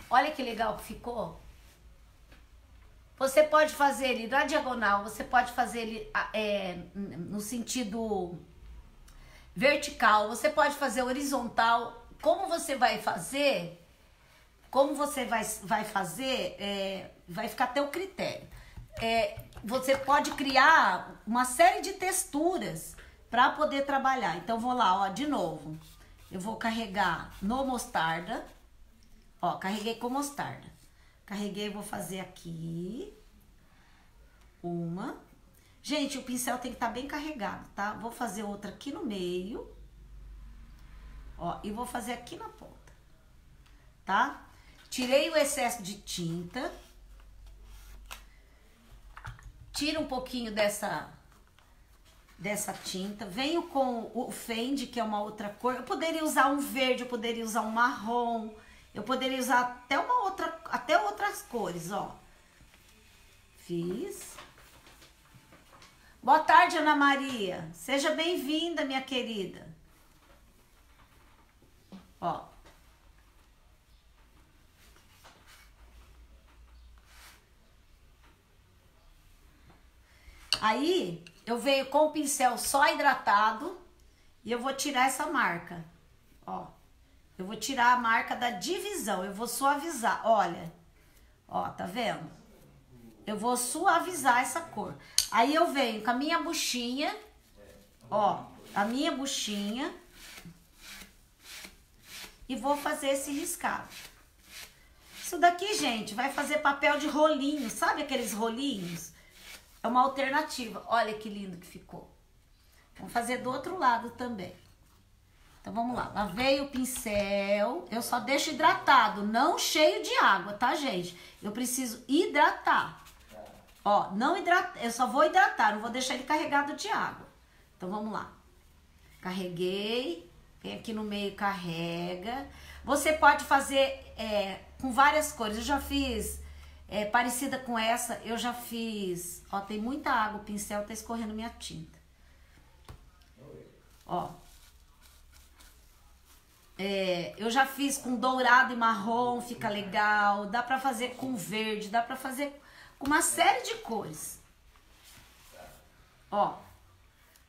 S1: Olha que legal que ficou. Você pode fazer ele na diagonal, você pode fazer ele é, no sentido vertical, você pode fazer horizontal. Como você vai fazer? Como você vai, vai fazer? É, vai ficar a teu critério. É, você pode criar uma série de texturas para poder trabalhar. Então, vou lá, ó, de novo. Eu vou carregar no mostarda. Ó, carreguei com mostarda. Carreguei, vou fazer aqui. Uma. Gente, o pincel tem que estar tá bem carregado, tá? Vou fazer outra aqui no meio. Ó, e vou fazer aqui na ponta. Tá? Tirei o excesso de tinta. Tira um pouquinho dessa dessa tinta. Venho com o Fendi, que é uma outra cor. Eu poderia usar um verde, eu poderia usar um marrom. Eu poderia usar até uma outra, até outras cores, ó. Fiz. Boa tarde, Ana Maria. Seja bem-vinda, minha querida. Ó. Aí, eu venho com o pincel só hidratado e eu vou tirar essa marca. Ó. Eu vou tirar a marca da divisão, eu vou suavizar, olha. Ó, tá vendo? Eu vou suavizar essa cor. Aí eu venho com a minha buchinha, ó, a minha buchinha. E vou fazer esse riscado. Isso daqui, gente, vai fazer papel de rolinho. Sabe aqueles rolinhos? É uma alternativa. Olha que lindo que ficou. Vamos fazer do outro lado também. Então vamos lá, lavei o pincel, eu só deixo hidratado, não cheio de água, tá, gente? Eu preciso hidratar. Ó, não hidratar, eu só vou hidratar, não vou deixar ele carregado de água. Então vamos lá. Carreguei, vem aqui no meio, carrega. Você pode fazer é, com várias cores. Eu já fiz é, parecida com essa, eu já fiz. Ó, tem muita água, o pincel tá escorrendo minha tinta. Ó. É, eu já fiz com dourado e marrom, fica legal. Dá pra fazer com verde, dá pra fazer com uma série de cores. Ó,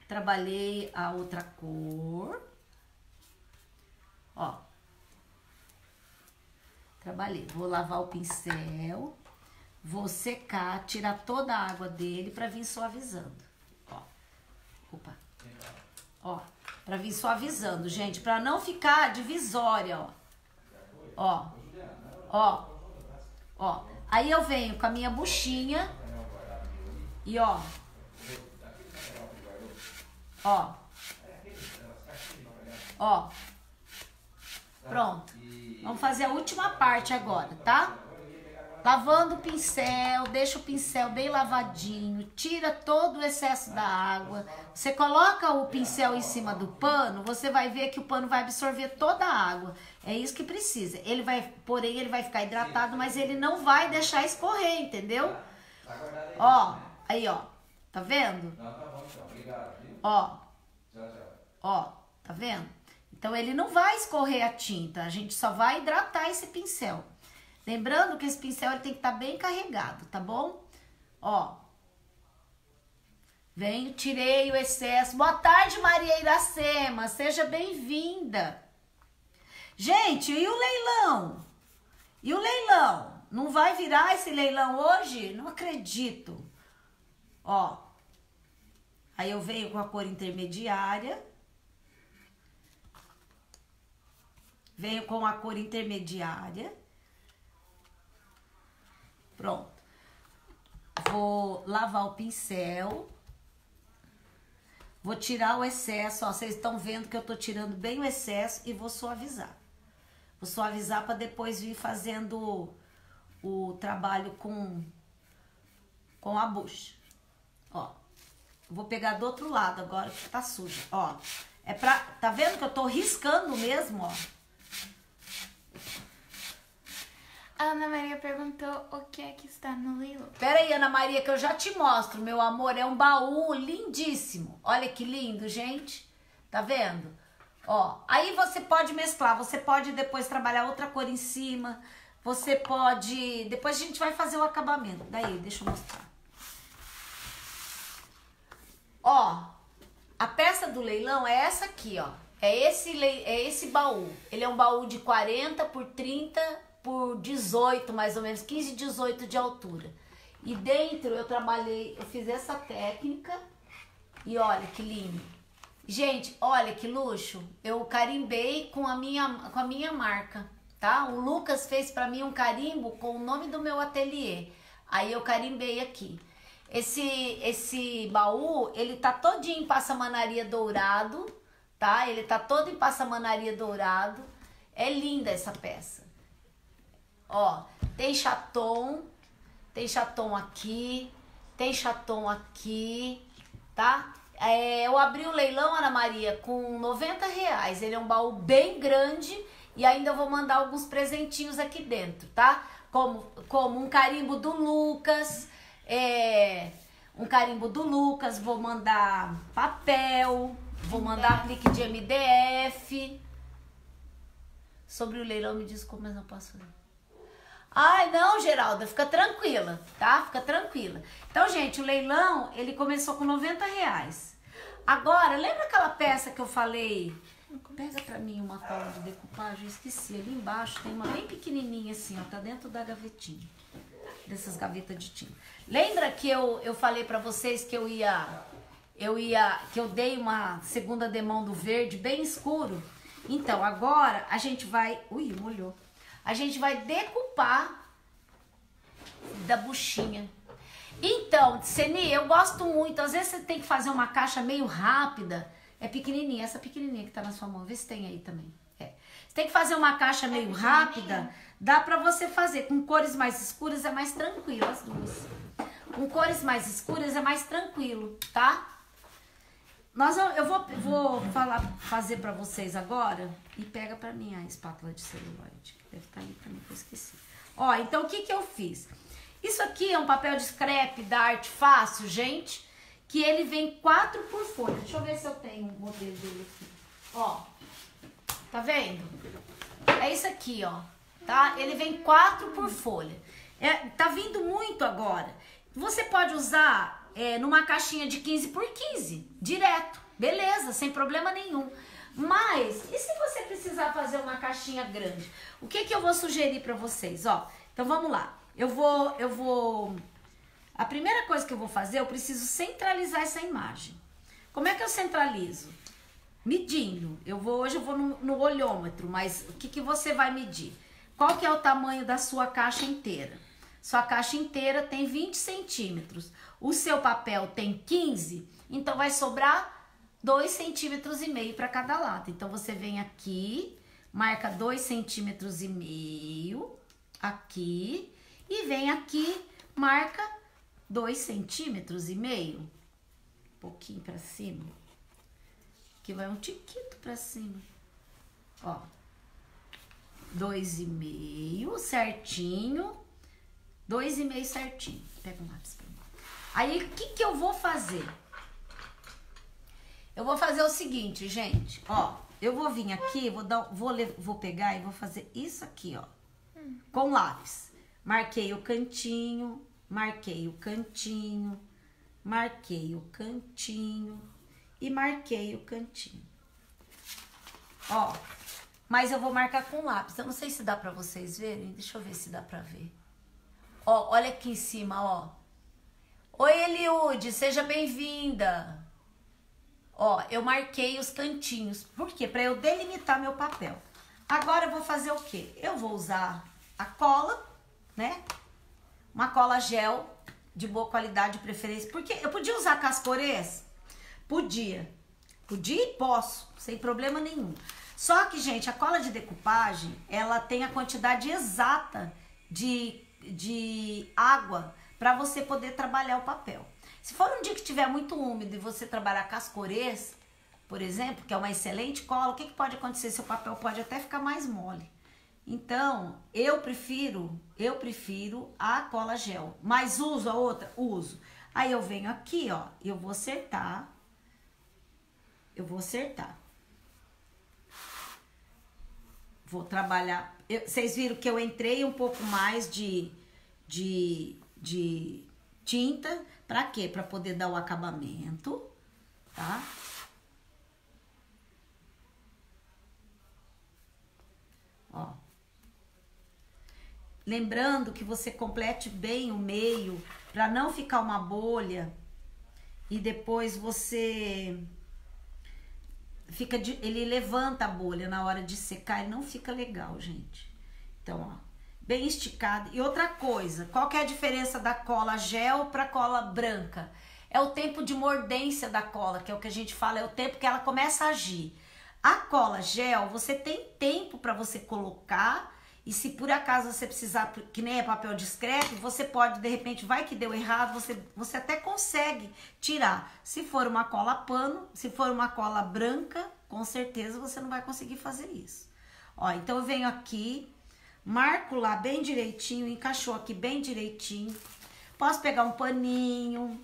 S1: trabalhei a outra cor. Ó. Trabalhei. Vou lavar o pincel. Vou secar, tirar toda a água dele pra vir suavizando. Ó. Opa. Ó. Pra vir suavizando, gente. Pra não ficar divisória, ó. Ó. Ó. Ó. Aí eu venho com a minha buchinha. E ó. Ó. Ó. Pronto. Vamos fazer a última parte agora, tá? Lavando o pincel, deixa o pincel bem lavadinho, tira todo o excesso da água. Você coloca o pincel em cima do pano, você vai ver que o pano vai absorver toda a água. É isso que precisa. Ele vai, porém, ele vai ficar hidratado, mas ele não vai deixar escorrer, entendeu? Ó, aí, ó. Tá vendo? Ó. Ó, tá vendo? Então ele não vai escorrer a tinta, a gente só vai hidratar esse pincel. Lembrando que esse pincel ele tem que estar tá bem carregado, tá bom? Ó. Venho, tirei o excesso. Boa tarde, Maria Iracema. Seja bem-vinda. Gente, e o leilão? E o leilão? Não vai virar esse leilão hoje? Não acredito. Ó. Aí eu venho com a cor intermediária. Venho com a cor intermediária. Pronto. Vou lavar o pincel. Vou tirar o excesso, ó, vocês estão vendo que eu tô tirando bem o excesso e vou suavizar. Vou suavizar para depois vir fazendo o, o trabalho com com a bucha. Ó. Vou pegar do outro lado agora que tá suja, ó. É pra, tá vendo que eu tô riscando mesmo, ó.
S2: A Ana Maria perguntou o que é que está no leilão.
S1: Pera aí, Ana Maria, que eu já te mostro, meu amor. É um baú lindíssimo. Olha que lindo, gente. Tá vendo? Ó, aí você pode mesclar. Você pode depois trabalhar outra cor em cima. Você pode... Depois a gente vai fazer o acabamento. Daí, deixa eu mostrar. Ó, a peça do leilão é essa aqui, ó. É esse, é esse baú. Ele é um baú de 40 por 30 por 18, mais ou menos, 15, 18 de altura. E dentro eu trabalhei, eu fiz essa técnica e olha que lindo. Gente, olha que luxo. Eu carimbei com a minha, com a minha marca, tá? O Lucas fez para mim um carimbo com o nome do meu ateliê. Aí eu carimbei aqui. Esse esse baú, ele tá todinho em passamanaria dourado, tá? Ele tá todo em passamanaria dourado. É linda essa peça. Ó, tem chaton, tem chaton aqui, tem chaton aqui, tá? É, eu abri o leilão, Ana Maria, com 90 reais. Ele é um baú bem grande e ainda vou mandar alguns presentinhos aqui dentro, tá? Como, como um carimbo do Lucas, é, um carimbo do Lucas, vou mandar papel, vou mandar aplique de MDF. Sobre o leilão, me diz como eu posso fazer. Ai, não, Geralda, fica tranquila, tá? Fica tranquila. Então, gente, o leilão, ele começou com 90 reais. Agora, lembra aquela peça que eu falei? Pega pra mim uma cola de decupagem, eu esqueci. Ali embaixo tem uma bem pequenininha assim, ó, tá dentro da gavetinha. Dessas gavetas de tinta. Lembra que eu, eu falei pra vocês que eu ia... Eu ia... Que eu dei uma segunda demão do verde bem escuro? Então, agora a gente vai... Ui, molhou a gente vai decupar da buchinha. Então, Seni, eu gosto muito. Às vezes você tem que fazer uma caixa meio rápida. É pequenininha, essa pequenininha que tá na sua mão. Vê se tem aí também. É. Você tem que fazer uma caixa é meio rápida. Dá pra você fazer. Com cores mais escuras é mais tranquilo, as duas. Com cores mais escuras é mais tranquilo, tá? Nós, eu vou, vou falar, fazer pra vocês agora. E pega pra mim a espátula de celuloide. Deve estar tá ali também, que eu esqueci. Ó, então o que que eu fiz? Isso aqui é um papel de scrap da Arte Fácil, gente, que ele vem quatro por folha. Deixa eu ver se eu tenho um modelo dele aqui. Ó, tá vendo? É isso aqui, ó, tá? Ele vem quatro por folha. É, tá vindo muito agora. Você pode usar é, numa caixinha de 15 por 15, direto. Beleza, sem problema nenhum. Mas, e se você precisar fazer uma caixinha grande? O que que eu vou sugerir para vocês? Ó, então vamos lá. Eu vou, eu vou... A primeira coisa que eu vou fazer, eu preciso centralizar essa imagem. Como é que eu centralizo? Medindo. Eu vou, hoje eu vou no, no olhômetro, mas o que, que você vai medir? Qual que é o tamanho da sua caixa inteira? Sua caixa inteira tem 20 centímetros. O seu papel tem 15, então vai sobrar 2 centímetros e meio para cada lado. Então, você vem aqui, marca 2 centímetros e meio, aqui, e vem aqui, marca 2 centímetros e meio, um pouquinho para cima. Aqui vai um tiquito para cima, ó. Dois e meio, certinho. Dois e meio certinho. Pega um lápis. Aí, o que que eu vou fazer? Eu vou fazer o seguinte, gente, ó. Eu vou vir aqui, vou, dar, vou, vou pegar e vou fazer isso aqui, ó. Com lápis. Marquei o cantinho, marquei o cantinho, marquei o cantinho e marquei o cantinho. Ó, mas eu vou marcar com lápis. Eu não sei se dá pra vocês verem. Deixa eu ver se dá pra ver. Ó, olha aqui em cima, ó. Oi, Eliude, seja bem-vinda. Ó, eu marquei os cantinhos. Por quê? Para eu delimitar meu papel. Agora eu vou fazer o quê? Eu vou usar a cola, né? Uma cola gel de boa qualidade de preferência. Porque eu podia usar cascorês? Podia. Podia e posso, sem problema nenhum. Só que, gente, a cola de decupagem, ela tem a quantidade exata de, de água para você poder trabalhar o papel. Se for um dia que estiver muito úmido e você trabalhar cascorês, por exemplo, que é uma excelente cola, o que, que pode acontecer? Seu papel pode até ficar mais mole. Então, eu prefiro, eu prefiro a cola gel. Mas uso a outra? Uso. Aí eu venho aqui, ó, eu vou acertar. Eu vou acertar. Vou trabalhar. Eu, vocês viram que eu entrei um pouco mais de, de, de tinta Pra quê? Pra poder dar o acabamento, tá? Ó. Lembrando que você complete bem o meio para não ficar uma bolha e depois você fica de, ele levanta a bolha na hora de secar e não fica legal, gente. Então, ó, bem esticada. E outra coisa, qual é a diferença da cola gel para cola branca? É o tempo de mordência da cola, que é o que a gente fala, é o tempo que ela começa a agir. A cola gel, você tem tempo para você colocar e se por acaso você precisar, que nem é papel discreto, você pode, de repente, vai que deu errado, você, você até consegue tirar. Se for uma cola pano, se for uma cola branca, com certeza você não vai conseguir fazer isso. Ó, então eu venho aqui, Marco lá bem direitinho, encaixou aqui bem direitinho. Posso pegar um paninho.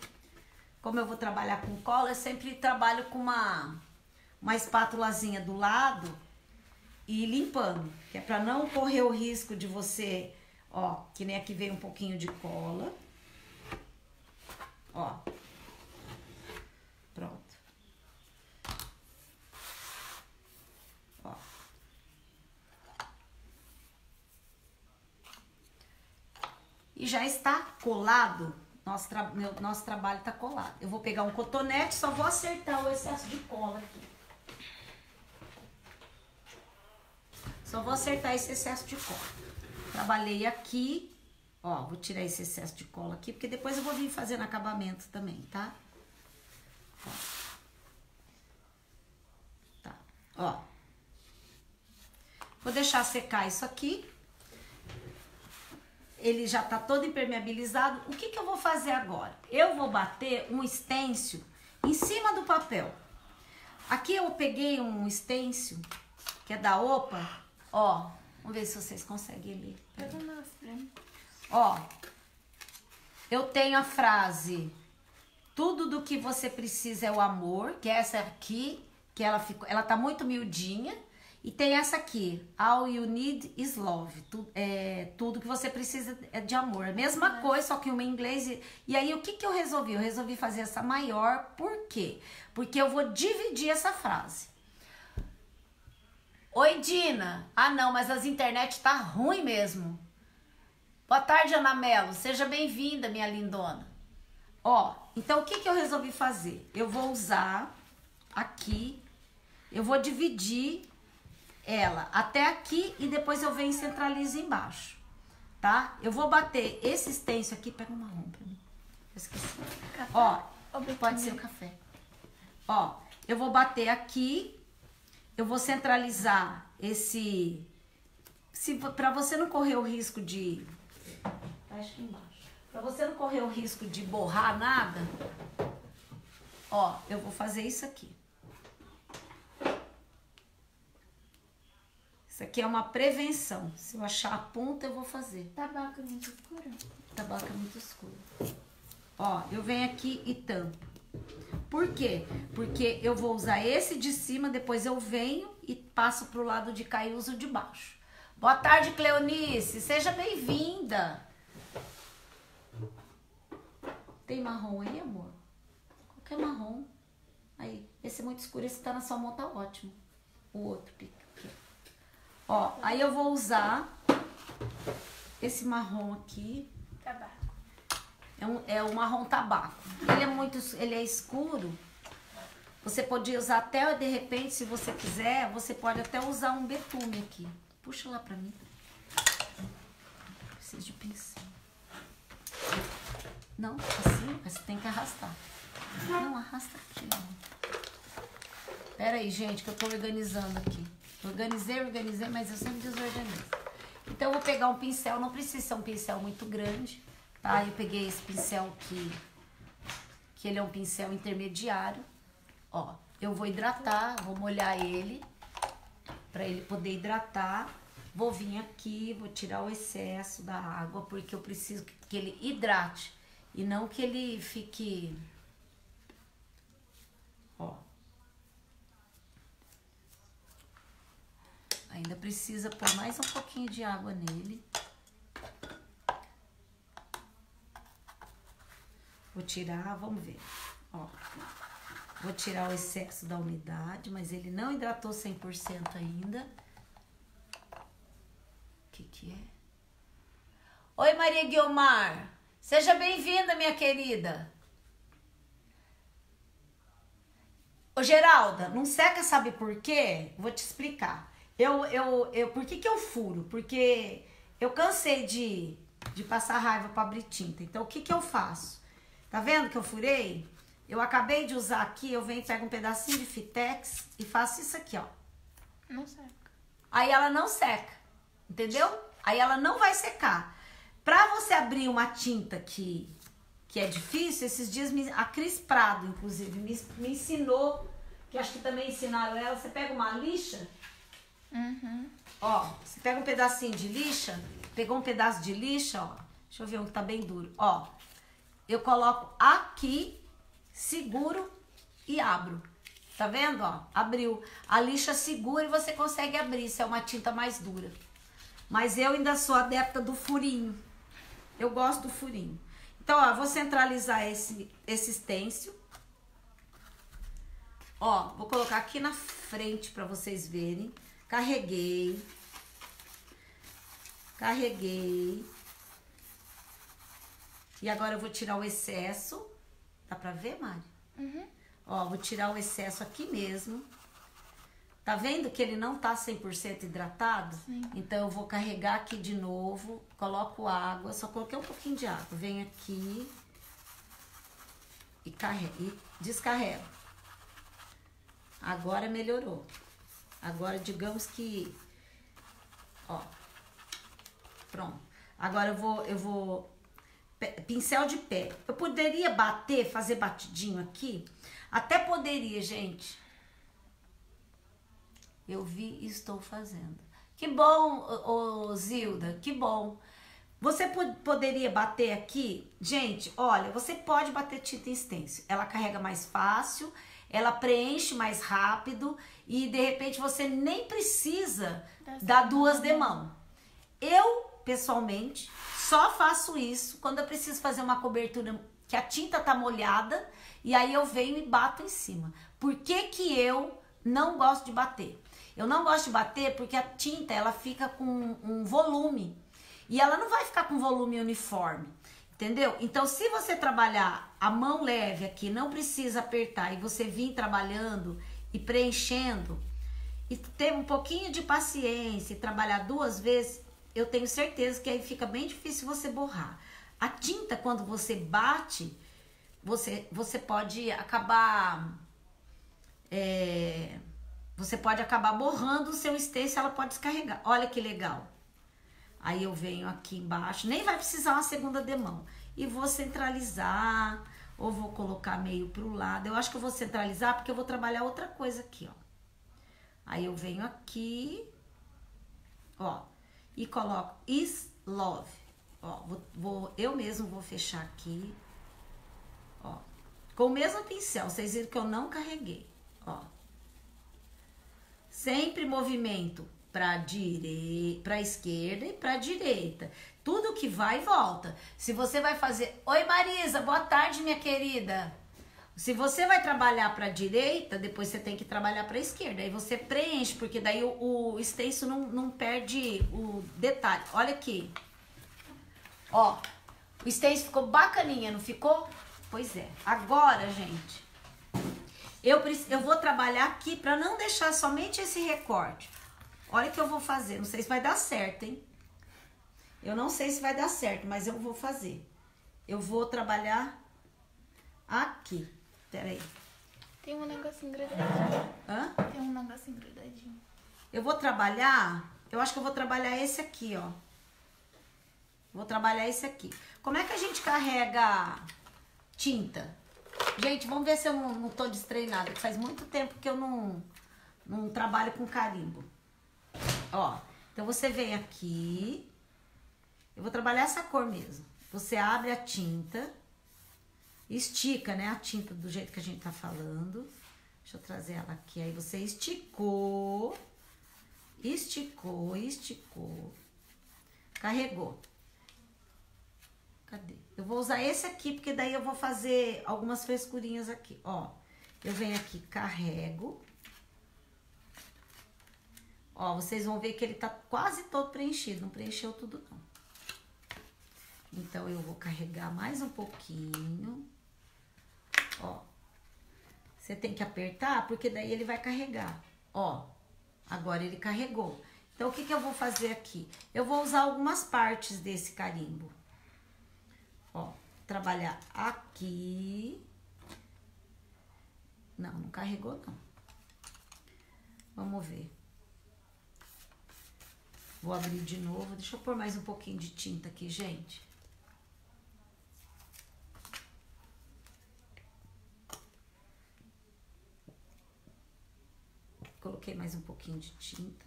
S1: Como eu vou trabalhar com cola, eu sempre trabalho com uma, uma espátulazinha do lado e limpando. Que é pra não correr o risco de você, ó, que nem aqui veio um pouquinho de cola. Ó. Pronto. E já está colado. Nosso, tra meu, nosso trabalho está colado. Eu vou pegar um cotonete, só vou acertar o excesso de cola aqui. Só vou acertar esse excesso de cola. Trabalhei aqui, ó, vou tirar esse excesso de cola aqui, porque depois eu vou vir fazendo acabamento também, tá? Ó. Tá, ó. Vou deixar secar isso aqui ele já está todo impermeabilizado. O que, que eu vou fazer agora? Eu vou bater um estêncil em cima do papel. Aqui eu peguei um estêncil, que é da OPA. Ó, vamos ver se vocês conseguem ler. Ó, eu tenho a frase tudo do que você precisa é o amor, que é essa aqui, que ela ficou, ela tá muito miudinha. E tem essa aqui, All You Need Is Love. Tu, é, tudo que você precisa é de amor. A mesma é. coisa, só que uma em inglês. E, e aí, o que, que eu resolvi? Eu resolvi fazer essa maior, por quê? Porque eu vou dividir essa frase. Oi, Dina. Ah, não, mas as internet tá ruim mesmo. Boa tarde, Ana Melo. Seja bem-vinda, minha lindona. Ó, então o que, que eu resolvi fazer? Eu vou usar aqui, eu vou dividir ela até aqui e depois eu venho e centralizo embaixo, tá? Eu vou bater esse extenso aqui, pega uma marrom pra mim. Eu esqueci. Café. Ó, pode ser o café. Ó, eu vou bater aqui, eu vou centralizar esse... Se, pra você não correr o risco de... Acho que embaixo. Pra você não correr o risco de borrar nada, ó, eu vou fazer isso aqui. Isso aqui é uma prevenção. Se eu achar a ponta, eu vou fazer.
S2: Tabaco é muito escuro?
S1: Tabaco é muito escuro. Ó, eu venho aqui e tampo. Por quê? Porque eu vou usar esse de cima, depois eu venho e passo pro lado de cá e uso de baixo. Boa tarde, Cleonice. Seja bem-vinda. Tem marrom aí, amor? Qualquer marrom. Aí, esse é muito escuro, esse tá na sua mão, tá ótimo. O outro pica. Ó, aí eu vou usar esse marrom aqui.
S2: Tabaco.
S1: É um, é um marrom tabaco. Ele é muito, ele é escuro. Você pode usar até, de repente, se você quiser, você pode até usar um betume aqui. Puxa lá pra mim. Preciso de pincel. Não, assim, mas tem que arrastar. Não, arrasta aqui. Pera aí, gente, que eu tô organizando aqui. Organizei, organizei, mas eu sempre desorganizo. Então, eu vou pegar um pincel, não precisa ser um pincel muito grande, tá? Eu peguei esse pincel aqui, que ele é um pincel intermediário. Ó, eu vou hidratar, vou molhar ele, para ele poder hidratar. Vou vir aqui, vou tirar o excesso da água, porque eu preciso que ele hidrate e não que ele fique... Ó, Ainda precisa pôr mais um pouquinho de água nele. Vou tirar, vamos ver. Ó, vou tirar o excesso da umidade, mas ele não hidratou 100% ainda. O que que é? Oi, Maria Guilmar. Seja bem-vinda, minha querida. Ô, Geralda, não seca, sabe por quê? Vou te explicar. Eu, eu, eu, por que, que eu furo? Porque eu cansei de, de passar raiva para abrir tinta. Então, o que, que eu faço? Tá vendo que eu furei? Eu acabei de usar aqui, eu venho, pego um pedacinho de fitex e faço isso aqui, ó.
S2: Não seca.
S1: Aí ela não seca, entendeu? Aí ela não vai secar. Pra você abrir uma tinta que, que é difícil, esses dias me, a Cris Prado, inclusive, me, me ensinou, que acho que também ensinaram ela, você pega uma lixa
S2: Uhum.
S1: Ó, você pega um pedacinho de lixa, pegou um pedaço de lixa, ó. Deixa eu ver um que tá bem duro. Ó, eu coloco aqui, seguro e abro. Tá vendo, ó? Abriu. A lixa segura e você consegue abrir, se é uma tinta mais dura. Mas eu ainda sou adepta do furinho. Eu gosto do furinho. Então, ó, vou centralizar esse, esse stencil. Ó, vou colocar aqui na frente para vocês verem. Carreguei. Carreguei. E agora eu vou tirar o excesso. Dá pra ver, Mari?
S2: Uhum.
S1: Ó, vou tirar o excesso aqui mesmo. Tá vendo que ele não tá 100% hidratado?
S2: Sim.
S1: Então eu vou carregar aqui de novo, coloco água, só coloquei um pouquinho de água. Venho aqui e, carrego, e descarrego. Agora melhorou. Agora, digamos que, ó, pronto. Agora eu vou, eu vou, pincel de pé. Eu poderia bater, fazer batidinho aqui? Até poderia, gente. Eu vi e estou fazendo. Que bom, ô, ô, Zilda, que bom. Você poderia bater aqui, gente, olha, você pode bater tinta em stencil. Ela carrega mais fácil, ela preenche mais rápido e de repente você nem precisa dar duas de mão. Eu, pessoalmente, só faço isso quando eu preciso fazer uma cobertura que a tinta tá molhada e aí eu venho e bato em cima. Por que que eu não gosto de bater? Eu não gosto de bater porque a tinta ela fica com um volume e ela não vai ficar com volume uniforme. Entendeu? Então, se você trabalhar a mão leve aqui, não precisa apertar, e você vir trabalhando e preenchendo, e ter um pouquinho de paciência e trabalhar duas vezes, eu tenho certeza que aí fica bem difícil você borrar. A tinta, quando você bate, você, você pode acabar. É, você pode acabar borrando o seu stencil, ela pode descarregar. Olha que legal. Aí eu venho aqui embaixo, nem vai precisar uma segunda demão. E vou centralizar, ou vou colocar meio pro lado. Eu acho que eu vou centralizar porque eu vou trabalhar outra coisa aqui, ó. Aí eu venho aqui, ó, e coloco is love. Ó, vou, vou, eu mesmo vou fechar aqui, ó. Com o mesmo pincel, vocês viram que eu não carreguei, ó. Sempre movimento para dire... para esquerda e para direita. Tudo que vai e volta. Se você vai fazer, oi Marisa, boa tarde, minha querida. Se você vai trabalhar para direita, depois você tem que trabalhar para esquerda. Aí você preenche, porque daí o, o stencil não, não perde o detalhe. Olha aqui. Ó, o stencil ficou bacaninha, não ficou? Pois é. Agora, gente, eu, eu vou trabalhar aqui para não deixar somente esse recorte. Olha o que eu vou fazer. Não sei se vai dar certo, hein? Eu não sei se vai dar certo, mas eu vou fazer. Eu vou trabalhar aqui. Peraí.
S2: Tem um negocinho grudadinho.
S1: Hã?
S2: Tem um negocinho grudadinho.
S1: Eu vou trabalhar... Eu acho que eu vou trabalhar esse aqui, ó. Vou trabalhar esse aqui. Como é que a gente carrega tinta? Gente, vamos ver se eu não, não tô destreinada. Faz muito tempo que eu não, não trabalho com carimbo. Ó, então você vem aqui, eu vou trabalhar essa cor mesmo. Você abre a tinta, estica, né, a tinta do jeito que a gente tá falando. Deixa eu trazer ela aqui. Aí você esticou, esticou, esticou, carregou. Cadê? Eu vou usar esse aqui, porque daí eu vou fazer algumas frescurinhas aqui, ó. Eu venho aqui, carrego. Ó, vocês vão ver que ele tá quase todo preenchido, não preencheu tudo não. Então, eu vou carregar mais um pouquinho. Ó, você tem que apertar, porque daí ele vai carregar. Ó, agora ele carregou. Então, o que que eu vou fazer aqui? Eu vou usar algumas partes desse carimbo. Ó, trabalhar aqui. Não, não carregou não. Vamos ver. Vou abrir de novo. Deixa eu pôr mais um pouquinho de tinta aqui, gente. Coloquei mais um pouquinho de tinta.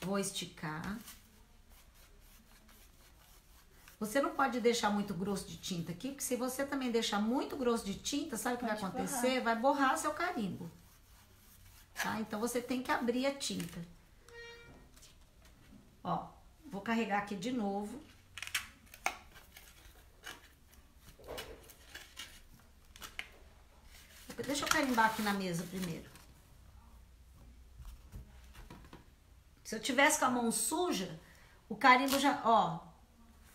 S1: Vou esticar. Você não pode deixar muito grosso de tinta aqui, porque se você também deixar muito grosso de tinta, sabe o que vai acontecer? Borrar. Vai borrar seu carimbo. Tá? Então você tem que abrir a tinta. Ó, vou carregar aqui de novo. Deixa eu carimbar aqui na mesa primeiro. Se eu tivesse com a mão suja, o carimbo já, ó,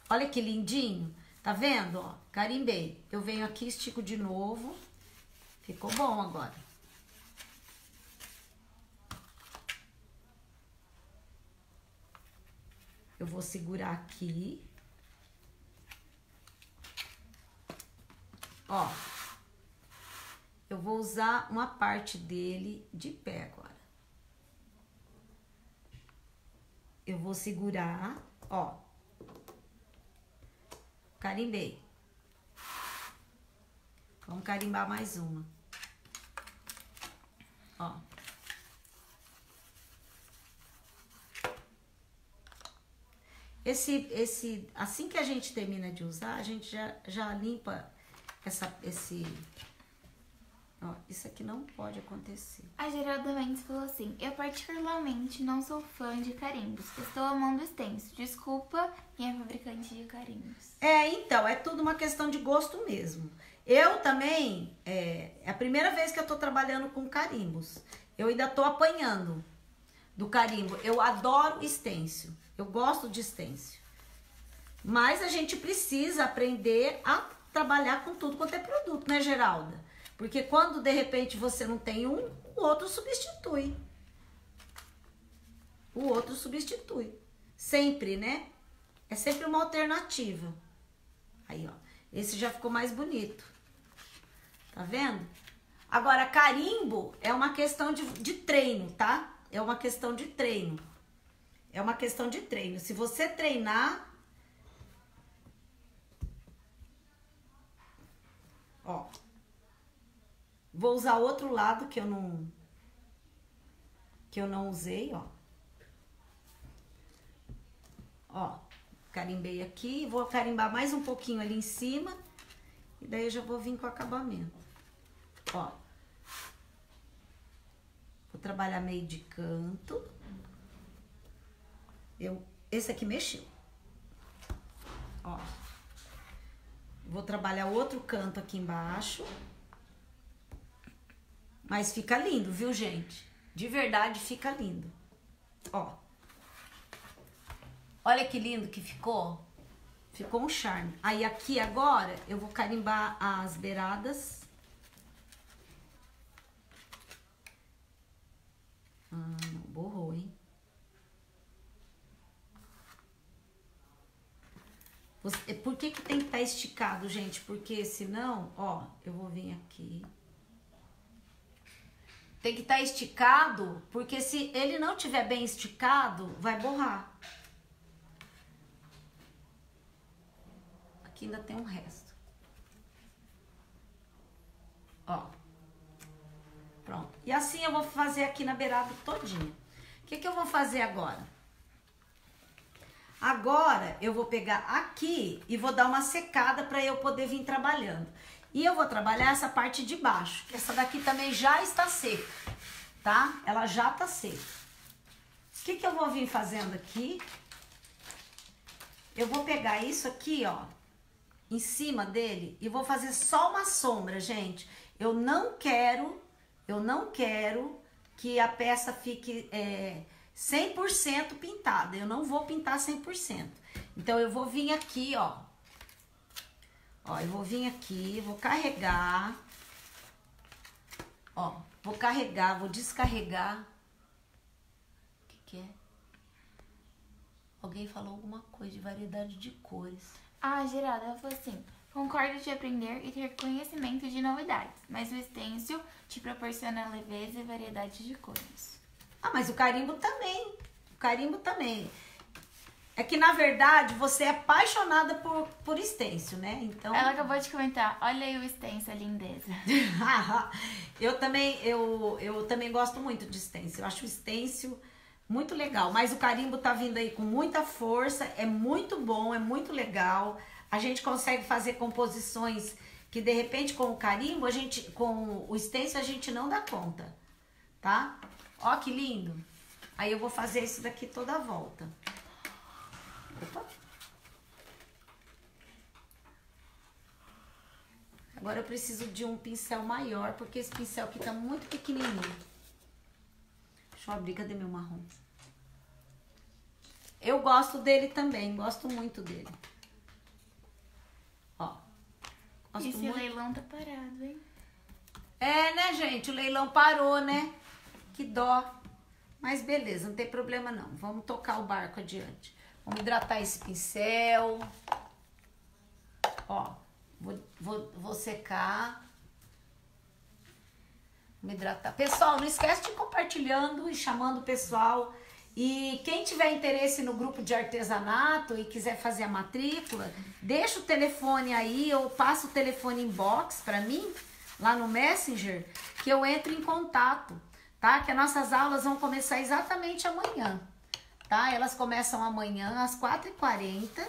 S1: olha que lindinho. Tá vendo, ó? Carimbei. Eu venho aqui, estico de novo. Ficou bom agora. Eu vou segurar aqui. Ó. Eu vou usar uma parte dele de pé agora. Eu vou segurar, ó. Carimbei. Vamos carimbar mais uma. Ó. esse, esse, assim que a gente termina de usar, a gente já, já limpa essa, esse Ó, isso aqui não pode acontecer.
S2: A Geralda Mendes falou assim: Eu particularmente não sou fã de carimbos. Estou amando o stencil. Desculpa quem é fabricante de carimbos.
S1: É, então, é tudo uma questão de gosto mesmo. Eu também, é, é a primeira vez que eu tô trabalhando com carimbos. Eu ainda tô apanhando do carimbo. Eu adoro stencil. Eu gosto de stencil. Mas a gente precisa aprender a trabalhar com tudo quanto é produto, né, Geralda? Porque quando de repente você não tem um, o outro substitui. O outro substitui. Sempre, né? É sempre uma alternativa. Aí, ó. Esse já ficou mais bonito. Tá vendo? Agora, carimbo é uma questão de, de treino, tá? É uma questão de treino. É uma questão de treino. Se você treinar. Ó. Vou usar outro lado que eu não que eu não usei, ó. Ó, carimbei aqui, vou carimbar mais um pouquinho ali em cima e daí eu já vou vir com o acabamento. Ó. Vou trabalhar meio de canto. Eu esse aqui mexeu. Ó. Vou trabalhar outro canto aqui embaixo. Mas fica lindo, viu, gente? De verdade, fica lindo. Ó. Olha que lindo que ficou. Ficou um charme. Aí aqui agora eu vou carimbar as beiradas. Ah, não, borrou, hein? Por que que tem que estar tá esticado, gente? Porque senão, ó, eu vou vir aqui. Tem que estar tá esticado, porque se ele não tiver bem esticado, vai borrar. Aqui ainda tem um resto. Ó. Pronto. E assim eu vou fazer aqui na beirada todinha. O que, que eu vou fazer agora? Agora eu vou pegar aqui e vou dar uma secada para eu poder vir trabalhando. E eu vou trabalhar essa parte de baixo, essa daqui também já está seca, tá? Ela já está seca. O que, que eu vou vir fazendo aqui? Eu vou pegar isso aqui, ó, em cima dele e vou fazer só uma sombra, gente. Eu não quero, eu não quero que a peça fique é, 100% pintada. Eu não vou pintar 100%. Então, eu vou vir aqui, ó, Ó, eu vou vir aqui, vou carregar. Ó, vou carregar, vou descarregar. O que que é? Alguém falou alguma coisa de variedade de cores.
S2: Ah, Geralda, ela falou assim... Concordo de aprender e ter conhecimento de novidades, mas o stencil te proporciona leveza e variedade de cores.
S1: Ah, mas o carimbo também. O carimbo também. É que, na verdade, você é apaixonada por, por stencil, né?
S2: Então... Ela acabou de comentar, olha aí o stencil, a lindeza.
S1: eu, também, eu, eu também gosto muito de stencil. Eu acho o stencil muito legal. Mas o carimbo tá vindo aí com muita força, é muito bom, é muito legal. A gente consegue fazer composições que, de repente, com o carimbo, a gente, com o stencil, a gente não dá conta, tá? Ó que lindo. Aí eu vou fazer isso daqui toda a volta. Agora eu preciso de um pincel maior, porque esse pincel aqui tá muito pequenininho. Deixa eu abrir, cadê meu marrom? Eu gosto dele também, gosto muito dele. Ó.
S2: Esse muito. leilão tá parado, hein?
S1: É, né, gente? O leilão parou, né? Que dó. Mas beleza, não tem problema não. Vamos tocar o barco adiante. Vamos hidratar esse pincel. Ó, vou, vou, vou secar. Hidratar. Pessoal, não esquece de compartilhando e chamando o pessoal. E quem tiver interesse no grupo de artesanato e quiser fazer a matrícula, deixa o telefone aí ou passa o telefone inbox para mim, lá no Messenger, que eu entro em contato, tá? Que as nossas aulas vão começar exatamente amanhã tá? Elas começam amanhã às 4h40.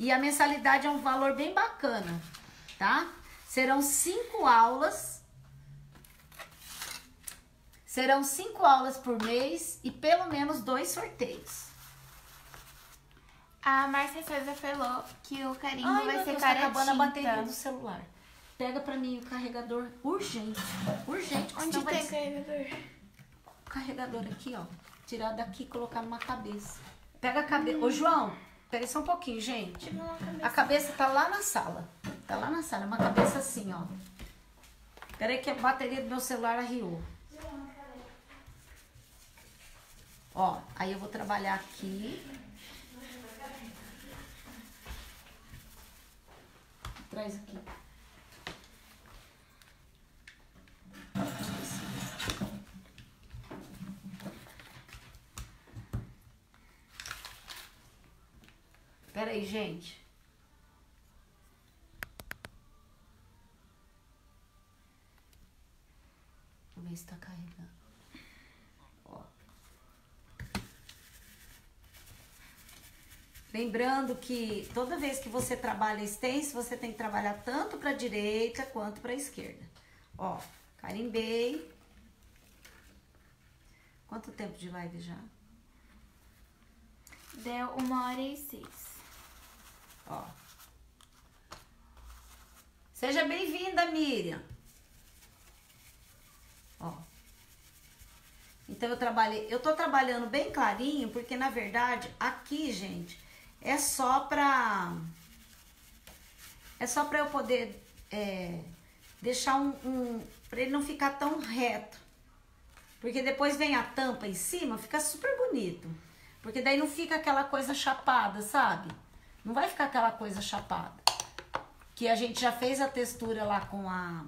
S1: E a mensalidade é um valor bem bacana, tá? Serão cinco aulas. Serão cinco aulas por mês e pelo menos dois sorteios.
S2: A Márcia Souza falou que o carimbo
S1: Ai,
S2: vai
S1: meu
S2: ser
S1: Deus,
S2: cara
S1: tá acabando a bateria do celular. Pega pra mim o carregador urgente. Urgente.
S2: Onde
S1: vai
S2: tem
S1: des-
S2: carregador?
S1: o carregador aqui, ó. Tirar daqui e colocar numa cabeça. Pega a cabeça. Ô, João, pera só um pouquinho, gente.
S2: Cabeça.
S1: A cabeça tá lá na sala. Tá lá na sala. É uma cabeça assim, ó. Pera aí que a bateria do meu celular arriou. Ó, aí eu vou trabalhar aqui. Traz aqui. Pera aí, gente. Vou ver se tá carregando. Ó. Lembrando que toda vez que você trabalha extenso, você tem que trabalhar tanto para direita quanto para esquerda. Ó, carimbei. Quanto tempo de live já?
S2: Deu uma hora e seis.
S1: Ó. Seja bem-vinda, Miriam. Ó. Então eu trabalhei, eu tô trabalhando bem clarinho, porque na verdade aqui, gente, é só pra é só pra eu poder é, deixar um, um para ele não ficar tão reto. Porque depois vem a tampa em cima, fica super bonito. Porque daí não fica aquela coisa chapada, sabe? Não vai ficar aquela coisa chapada. Que a gente já fez a textura lá com a,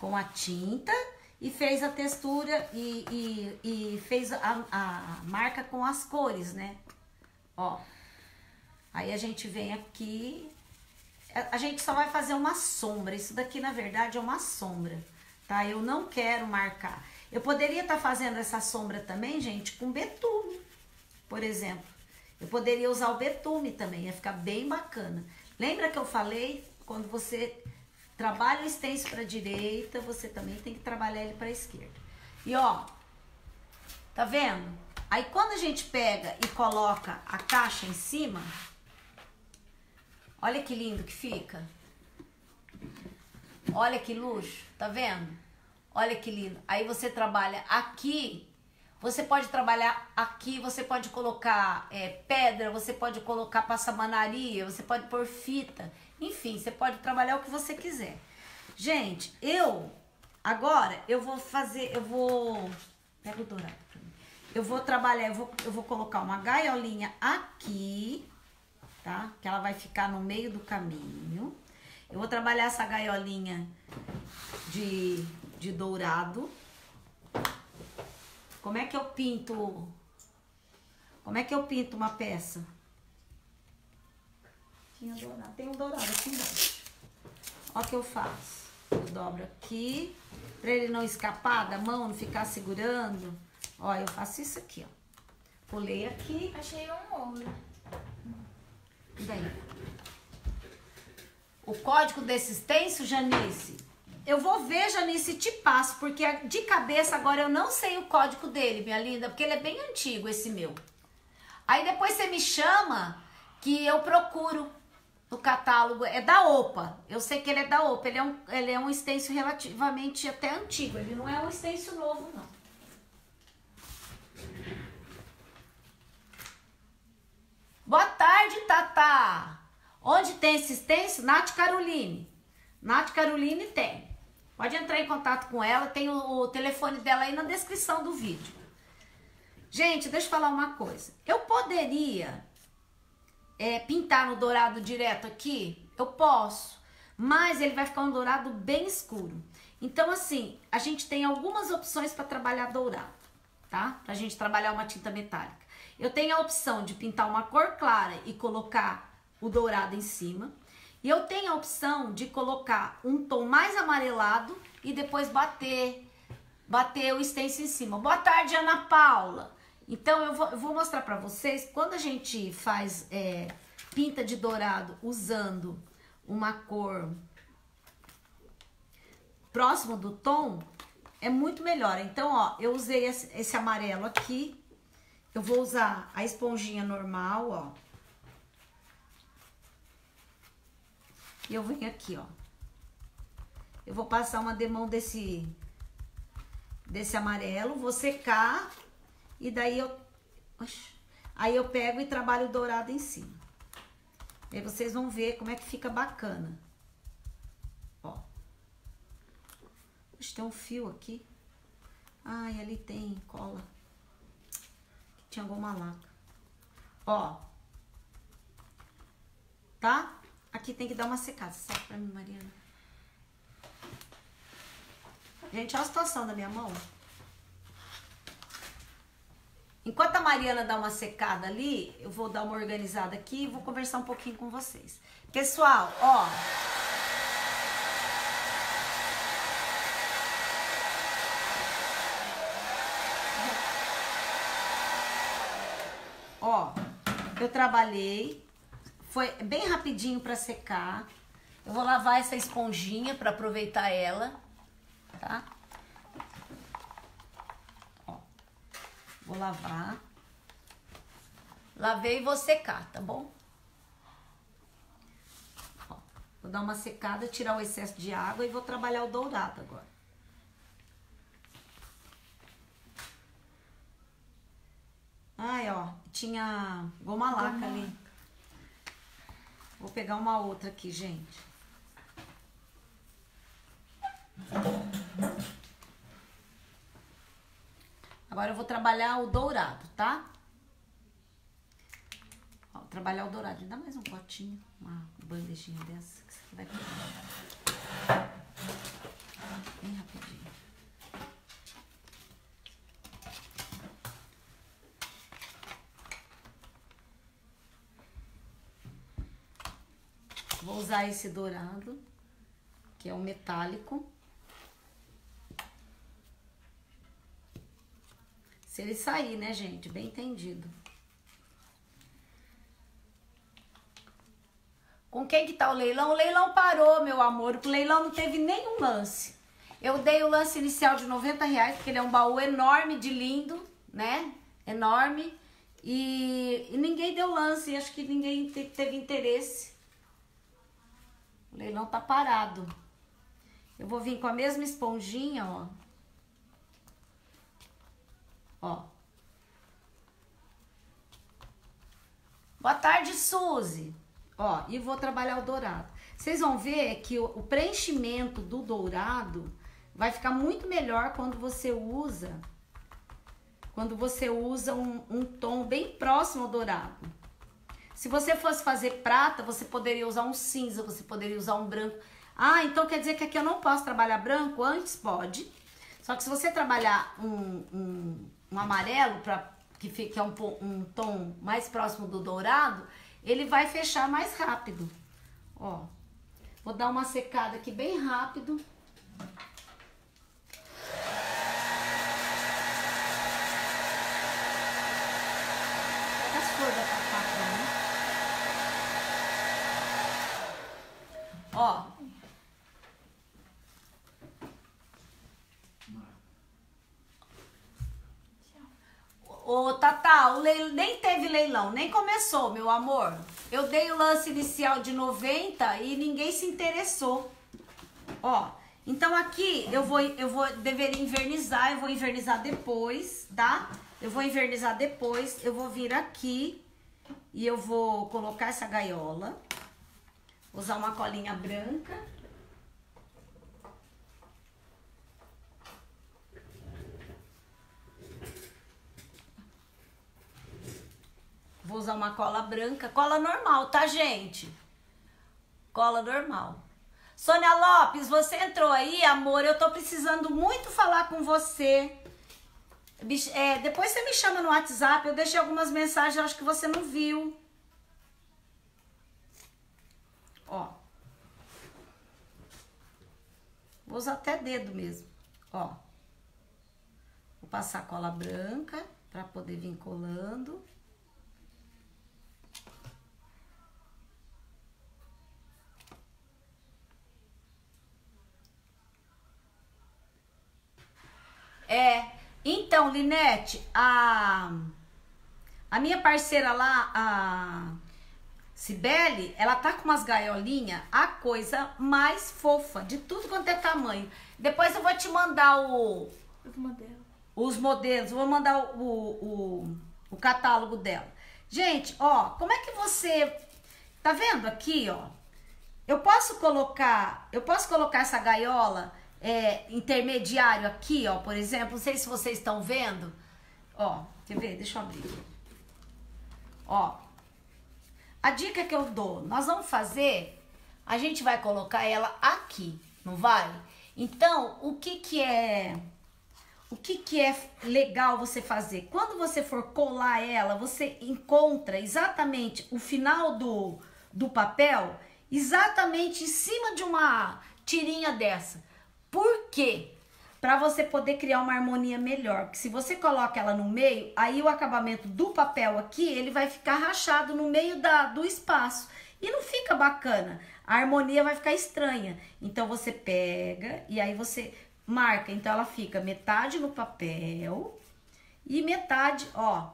S1: com a tinta e fez a textura e, e, e fez a, a marca com as cores, né? Ó. Aí a gente vem aqui. A, gente só vai fazer uma sombra. Isso daqui, na verdade, é uma sombra, tá? Eu não quero marcar. Eu poderia estar fazendo essa sombra também, gente, com betume, por exemplo. Eu poderia usar o betume também, ia ficar bem bacana. Lembra que eu falei, quando você trabalha o extenso para direita, você também tem que trabalhar ele para esquerda. E ó, tá vendo? Aí quando a gente pega e coloca a caixa em cima, olha que lindo que fica. Olha que luxo, tá vendo? Olha que lindo. Aí você trabalha aqui, você pode trabalhar aqui, você pode colocar é, pedra, você pode colocar passamanaria, você pode pôr fita. Enfim, você pode trabalhar o que você quiser. Gente, eu agora eu vou fazer, eu vou pega o dourado pra mim. Eu vou trabalhar, eu vou, eu vou colocar uma gaiolinha aqui, tá? Que ela vai ficar no meio do caminho. Eu vou trabalhar essa gaiolinha de, de dourado. Como é que eu pinto? Como é que eu pinto uma peça? Tinha dourado. Tem um dourado aqui embaixo. Ó o que eu faço. Eu dobro aqui, pra ele não escapar da mão, não ficar segurando. Ó, eu faço isso aqui, ó. Pulei aqui.
S2: Achei um ouro.
S1: E daí? O código desse extenso, Janice, eu vou ver, Janice, e te passo, porque de cabeça agora eu não sei o código dele, minha linda, porque ele é bem antigo, esse meu. Aí depois você me chama que eu procuro no catálogo. É da OPA. Eu sei que ele é da OPA. Ele é um, ele é um extenso relativamente até antigo. Ele não é um extenso novo, não. Boa tarde, Tata. Onde tem esse extenso? Nath Caroline. Nath Caroline tem. Pode entrar em contato com ela, tem o, o telefone dela aí na descrição do vídeo. Gente, deixa eu falar uma coisa. Eu poderia é, pintar no dourado direto aqui? Eu posso, mas ele vai ficar um dourado bem escuro. Então, assim, a gente tem algumas opções para trabalhar dourado, tá? Pra gente trabalhar uma tinta metálica. Eu tenho a opção de pintar uma cor clara e colocar o dourado em cima. E eu tenho a opção de colocar um tom mais amarelado e depois bater, bater o stencil em cima. Boa tarde, Ana Paula. Então eu vou, eu vou mostrar pra vocês, quando a gente faz é, pinta de dourado usando uma cor próximo do tom, é muito melhor. Então, ó, eu usei esse, esse amarelo aqui, eu vou usar a esponjinha normal, ó. E eu venho aqui, ó. Eu vou passar uma demão desse, desse amarelo, vou secar e daí eu... Oxi, aí eu pego e trabalho o dourado em cima. Aí vocês vão ver como é que fica bacana. Ó. Oxi, tem um fio aqui. Ai, ali tem cola. Tinha alguma laca. Ó. Tá? Aqui tem que dar uma secada. Sabe pra mim, Mariana? Gente, olha a situação da minha mão. Enquanto a Mariana dá uma secada ali, eu vou dar uma organizada aqui e vou conversar um pouquinho com vocês. Pessoal, ó. Ó, eu trabalhei, foi bem rapidinho para secar. Eu vou lavar essa esponjinha para aproveitar ela, tá? Ó, vou lavar. Lavei e vou secar, tá bom? Ó, vou dar uma secada, tirar o excesso de água e vou trabalhar o dourado agora. Ai, ó, tinha goma laca
S2: Goma
S1: ali. Vou pegar uma outra aqui, gente. Agora eu vou trabalhar o dourado, tá? Trabalhar o dourado. Me dá mais um potinho, uma bandejinha dessa que você vai pegar. Bem rapidinho. Vou usar esse dourado, que é o metálico. Se ele sair, né, gente? Bem entendido. Com quem que tá o leilão? O leilão parou, meu amor. O leilão não teve nenhum lance. Eu dei o lance inicial de 90 reais, porque ele é um baú enorme de lindo, né? Enorme. E, e ninguém deu lance. Acho que ninguém te- teve interesse. O leilão tá parado. Eu vou vir com a mesma esponjinha, ó. Ó. Boa tarde, Suzy. Ó, e vou trabalhar o dourado. Vocês vão ver que o, preenchimento do dourado vai ficar muito melhor quando você usa quando você usa um, um tom bem próximo ao dourado. Se você fosse fazer prata, você poderia usar um cinza, você poderia usar um branco. Ah, então quer dizer que aqui eu não posso trabalhar branco? Antes pode. Só que se você trabalhar um, um, um amarelo, pra, que, fique, que é um, um tom mais próximo do dourado, ele vai fechar mais rápido. Ó, vou dar uma secada aqui bem rápido. As flores da Tatá pra mim. Ó. Ô, Tatá, o leil... nem teve leilão, nem começou, meu amor. Eu dei o lance inicial de 90 e ninguém se interessou. Ó, então aqui eu vou, eu vou, deveria invernizar, eu vou invernizar depois, tá? Eu vou invernizar depois, eu vou vir aqui e eu vou colocar essa gaiola, usar uma colinha branca. Vou usar uma cola branca, cola normal, tá, gente? Cola normal. Sônia Lopes, você entrou aí, amor? Eu tô precisando muito falar com você. É, depois você me chama no WhatsApp, eu deixei algumas mensagens, acho que você não viu. Ó. Vou usar até dedo mesmo. Ó. Vou passar cola branca Pra poder vir colando. É, então, Linete, a, a minha parceira lá, a Cibele, ela tá com umas gaiolinhas, a coisa mais fofa, de tudo quanto é tamanho. Depois eu vou te mandar o,
S2: Os modelos.
S1: os modelos, vou mandar o, o, o catálogo dela. Gente, ó, como é que você. Tá vendo aqui, ó? Eu posso colocar. Eu posso colocar essa gaiola é, intermediário aqui, ó, por exemplo. Não sei se vocês estão vendo. Ó, quer ver? Deixa eu abrir. Ó. A dica que eu dou, nós vamos fazer, a gente vai colocar ela aqui, não vai? Então, o que que é o que, que é legal você fazer? Quando você for colar ela, você encontra exatamente o final do, do papel, exatamente em cima de uma tirinha dessa. Por quê? Para você poder criar uma harmonia melhor. Porque se você coloca ela no meio, aí o acabamento do papel aqui, ele vai ficar rachado no meio da, do espaço. E não fica bacana. A harmonia vai ficar estranha. Então você pega e aí você marca. Então ela fica metade no papel e metade, ó.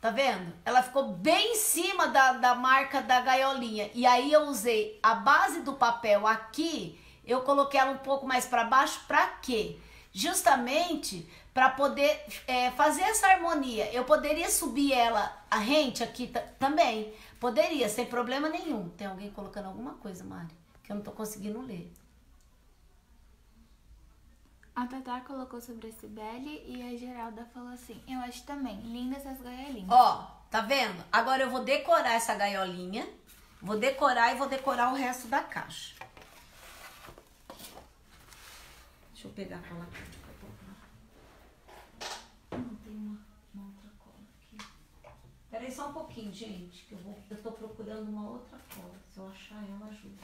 S1: Tá vendo? Ela ficou bem em cima da, da marca da gaiolinha. E aí eu usei a base do papel aqui, eu coloquei ela um pouco mais para baixo, pra quê? Justamente para poder é, fazer essa harmonia. Eu poderia subir ela, a rente aqui também. Poderia, sem problema nenhum. Tem alguém colocando alguma coisa, Mari? Que eu não tô conseguindo ler.
S2: A Tatá colocou sobre a Cibele e a Geralda falou assim: Eu acho também, lindas essas gaiolinhas.
S1: Ó, tá vendo? Agora eu vou decorar essa gaiolinha. Vou decorar e vou decorar o resto da caixa. Deixa eu pegar aquela caixa. Não tem uma, uma outra cola aqui. Peraí só um pouquinho, gente, que eu, vou, eu tô procurando uma outra cola. Se eu achar ela, ajuda.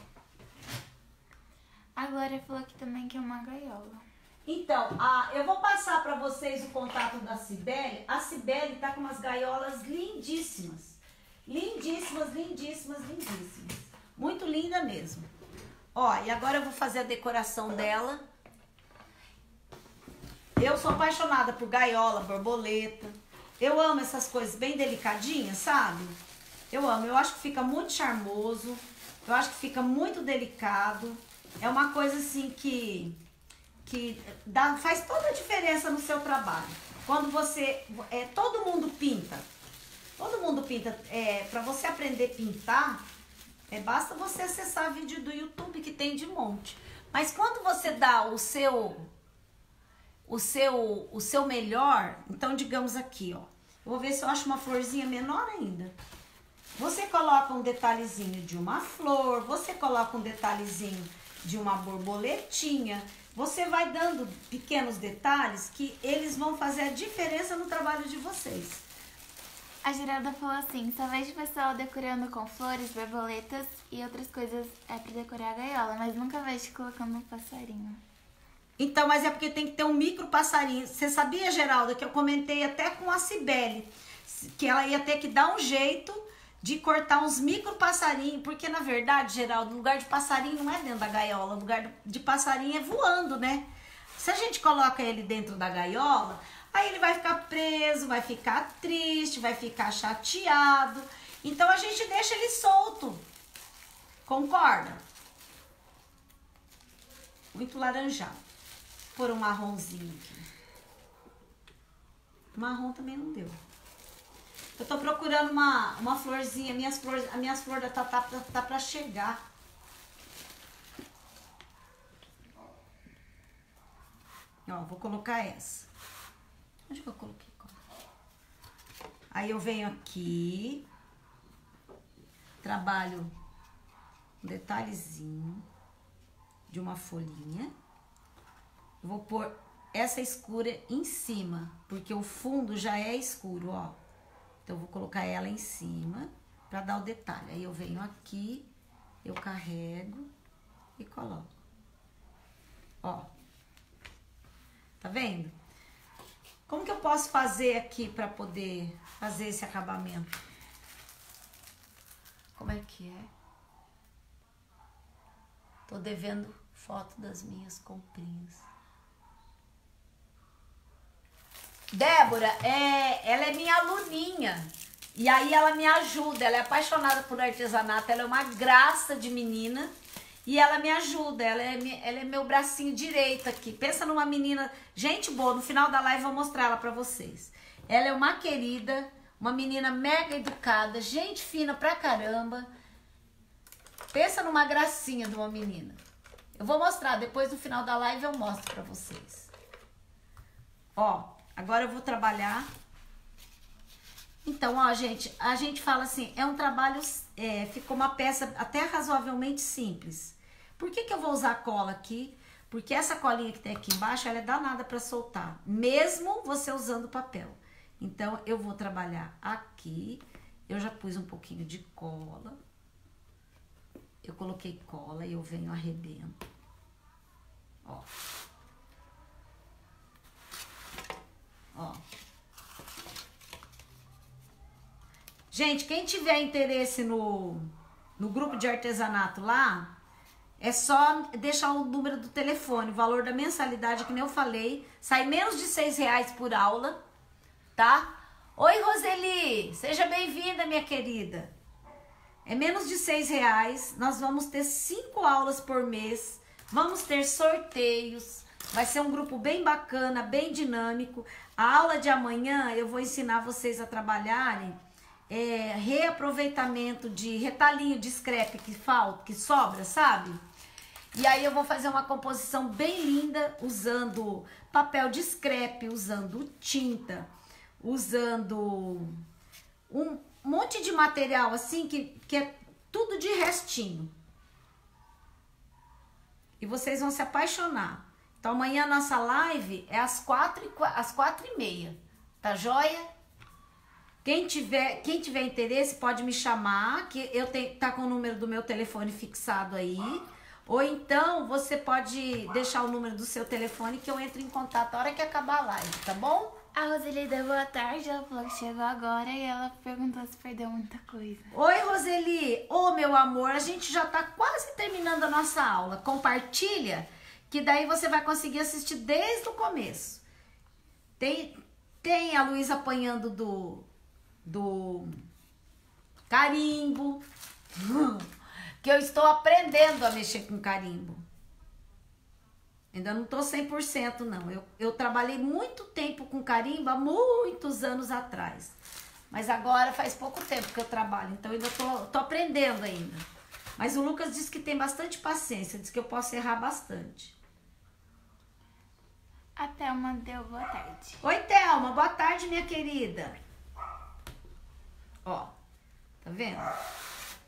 S2: A Glória falou aqui também que é uma gaiola.
S1: Então, a, eu vou passar para vocês o contato da Cibele. A Cibele tá com umas gaiolas lindíssimas. Lindíssimas, lindíssimas, lindíssimas. Muito linda mesmo. Ó, e agora eu vou fazer a decoração dela. Eu sou apaixonada por gaiola, borboleta. Eu amo essas coisas bem delicadinhas, sabe? Eu amo. Eu acho que fica muito charmoso. Eu acho que fica muito delicado. É uma coisa assim que que dá, faz toda a diferença no seu trabalho. Quando você. É, todo mundo pinta. Todo mundo pinta. É, para você aprender a pintar, é, basta você acessar vídeo do YouTube que tem de monte. Mas quando você dá o seu. O seu, o seu melhor, então digamos aqui, ó. Vou ver se eu acho uma florzinha menor ainda. Você coloca um detalhezinho de uma flor, você coloca um detalhezinho de uma borboletinha. Você vai dando pequenos detalhes que eles vão fazer a diferença no trabalho de vocês.
S2: A Geralda falou assim: só vejo o pessoal decorando com flores, borboletas e outras coisas é pra decorar a gaiola, mas nunca vejo colocando um passarinho.
S1: Então, mas é porque tem que ter um micro passarinho. Você sabia, Geralda, que eu comentei até com a Cibele, que ela ia ter que dar um jeito de cortar uns micro passarinhos, porque na verdade, Geraldo, lugar de passarinho não é dentro da gaiola, lugar de passarinho é voando, né? Se a gente coloca ele dentro da gaiola, aí ele vai ficar preso, vai ficar triste, vai ficar chateado. Então a gente deixa ele solto. Concorda? Muito laranjado. Por um marronzinho aqui. Marrom também não deu. Eu tô procurando uma, uma florzinha. Minhas flores, as minhas flores tá, tá, tá, tá pra chegar. Ó, vou colocar essa. Onde que eu coloquei? Aí eu venho aqui, trabalho um detalhezinho de uma folhinha. Vou pôr essa escura em cima, porque o fundo já é escuro, ó. Então, vou colocar ela em cima para dar o detalhe. Aí eu venho aqui, eu carrego e coloco. Ó. Tá vendo? Como que eu posso fazer aqui para poder fazer esse acabamento? Como é que é? Tô devendo foto das minhas comprinhas. Débora, é, ela é minha aluninha. E aí ela me ajuda, ela é apaixonada por artesanato, ela é uma graça de menina. E ela me ajuda, ela é, ela é meu bracinho direito aqui. Pensa numa menina, gente boa, no final da live eu vou mostrar ela pra vocês. Ela é uma querida, uma menina mega educada, gente fina pra caramba. Pensa numa gracinha de uma menina. Eu vou mostrar, depois no final da live eu mostro pra vocês. Ó, agora eu vou trabalhar. Então, ó, gente, a gente fala assim, é um trabalho, é, ficou uma peça até razoavelmente simples. Por que, que eu vou usar cola aqui? Porque essa colinha que tem aqui embaixo, ela é danada para soltar, mesmo você usando papel. Então, eu vou trabalhar aqui, eu já pus um pouquinho de cola. Eu coloquei cola e eu venho arrebento. Ó. Ó. Gente, quem tiver interesse no, no grupo de artesanato lá, é só deixar o número do telefone, o valor da mensalidade, que nem eu falei, sai menos de seis reais por aula, tá? Oi, Roseli, seja bem-vinda, minha querida. É menos de seis reais, nós vamos ter cinco aulas por mês, vamos ter sorteios, vai ser um grupo bem bacana, bem dinâmico. A aula de amanhã eu vou ensinar vocês a trabalharem é, reaproveitamento de retalhinho de scrap que falta, que sobra, sabe? E aí eu vou fazer uma composição bem linda usando papel de scrap, usando tinta, usando um monte de material assim que, que é tudo de restinho. E vocês vão se apaixonar. Então amanhã a nossa live é às quatro e, às quatro e meia. Tá joia? Quem tiver, quem tiver interesse pode me chamar, que eu tenho tá com o número do meu telefone fixado aí. Ou então você pode deixar o número do seu telefone que eu entro em contato a hora que acabar a live, tá bom?
S2: A Roseli deu boa tarde, ela falou que chegou agora e ela perguntou se perdeu muita coisa.
S1: Oi, Roseli! Ô, oh, meu amor, a gente já tá quase terminando a nossa aula. Compartilha, que daí você vai conseguir assistir desde o começo. Tem, tem a Luísa apanhando do do carimbo, que eu estou aprendendo a mexer com carimbo. Ainda não estou 100% não. Eu, eu trabalhei muito tempo com carimbo há muitos anos atrás. Mas agora faz pouco tempo que eu trabalho, então ainda estou aprendendo ainda. Mas o Lucas disse que tem bastante paciência, diz que eu posso errar bastante.
S2: A Thelma deu boa tarde.
S1: Oi, Thelma, boa tarde, minha querida. Ó, tá vendo?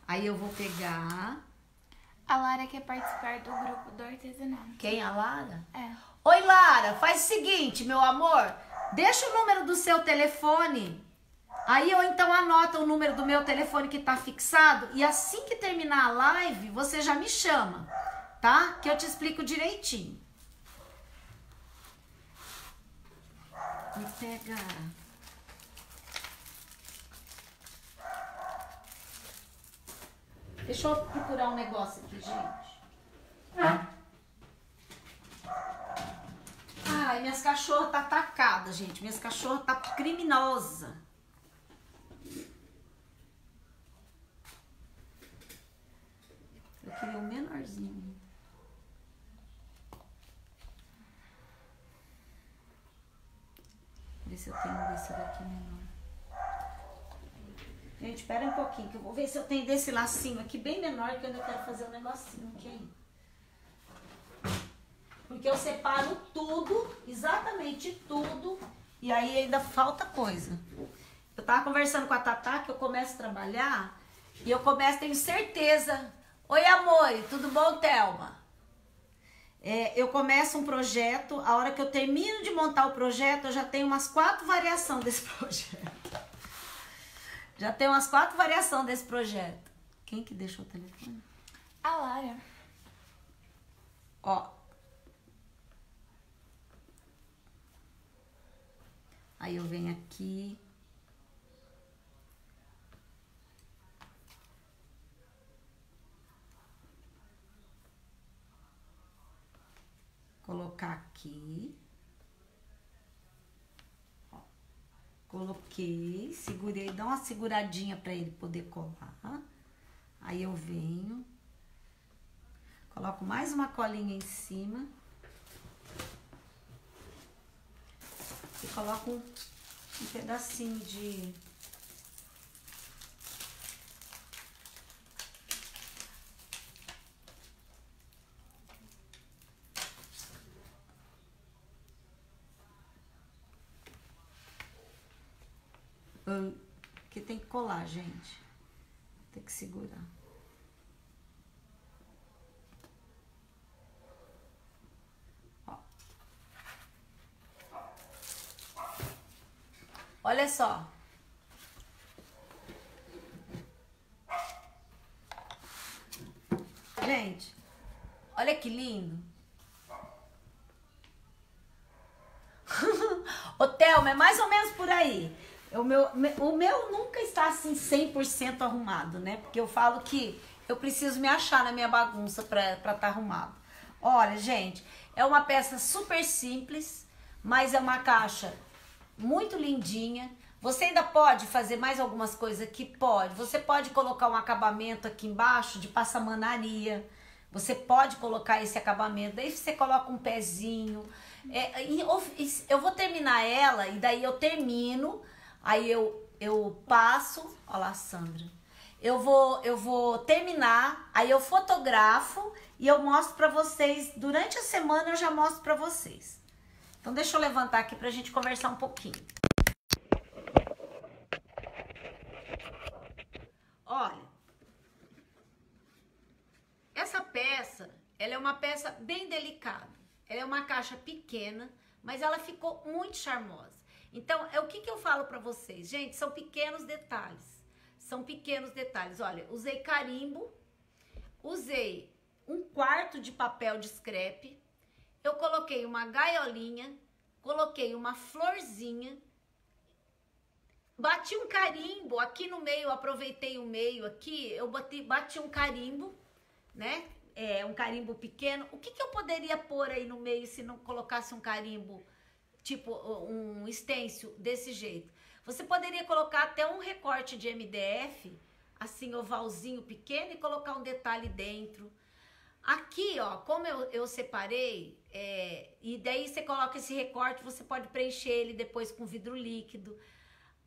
S1: Aí eu vou pegar.
S2: A Lara quer participar do grupo do artesanato.
S1: Quem? A Lara?
S2: É.
S1: Oi, Lara, faz o seguinte, meu amor. Deixa o número do seu telefone. Aí eu então anota o número do meu telefone que tá fixado. E assim que terminar a live, você já me chama, tá? Que eu te explico direitinho. Me pega. Deixa eu procurar um negócio aqui, gente. Ai, minhas cachorras tá atacada, gente. Minhas cachorras tá criminosa. Eu queria o um menorzinho. Ver se eu tenho desse daqui menor. Gente, espera um pouquinho, que eu vou ver se eu tenho desse lacinho aqui bem menor, que eu ainda quero fazer um negocinho aqui ainda. Porque eu separo tudo, exatamente tudo, e aí ainda falta coisa. Eu tava conversando com a Tatá que eu começo a trabalhar, e eu começo, tenho certeza. Oi, amor, tudo bom, Thelma? É, eu começo um projeto, a hora que eu termino de montar o projeto, eu já tenho umas quatro variações desse projeto. Já tem umas quatro variações desse projeto. Quem que deixou o telefone?
S2: A Lara.
S1: Ó. Aí eu venho aqui. Colocar aqui. Ó, coloquei, segurei, dá uma seguradinha para ele poder colar. Aí eu venho, coloco mais uma colinha em cima. E coloco um, um pedacinho de que tem que colar, gente. Tem que segurar. Olha só. Gente, olha que lindo. Hotel, é mais ou menos por aí. O meu, o meu nunca está assim 100% arrumado, né? Porque eu falo que eu preciso me achar na minha bagunça para estar tá arrumado. Olha, gente, é uma peça super simples, mas é uma caixa muito lindinha. Você ainda pode fazer mais algumas coisas aqui? Pode. Você pode colocar um acabamento aqui embaixo de passamanaria. Você pode colocar esse acabamento. Daí você coloca um pezinho. É, eu vou terminar ela e daí eu termino. Aí eu, eu passo. Olha lá, Sandra. Eu vou, eu vou terminar, aí eu fotografo e eu mostro para vocês. Durante a semana eu já mostro para vocês. Então deixa eu levantar aqui pra gente conversar um pouquinho. Olha, essa peça, ela é uma peça bem delicada. Ela é uma caixa pequena, mas ela ficou muito charmosa. Então, é o que, que eu falo para vocês? Gente, são pequenos detalhes. São pequenos detalhes. Olha, usei carimbo, usei um quarto de papel de scrap, eu coloquei uma gaiolinha, coloquei uma florzinha, bati um carimbo aqui no meio, aproveitei o meio aqui, eu bati, bati um carimbo, né? É, um carimbo pequeno. O que, que eu poderia pôr aí no meio se não colocasse um carimbo, tipo um stencil desse jeito? Você poderia colocar até um recorte de MDF, assim, ovalzinho pequeno, e colocar um detalhe dentro. Aqui, ó, como eu, eu separei, é, e daí você coloca esse recorte, você pode preencher ele depois com vidro líquido.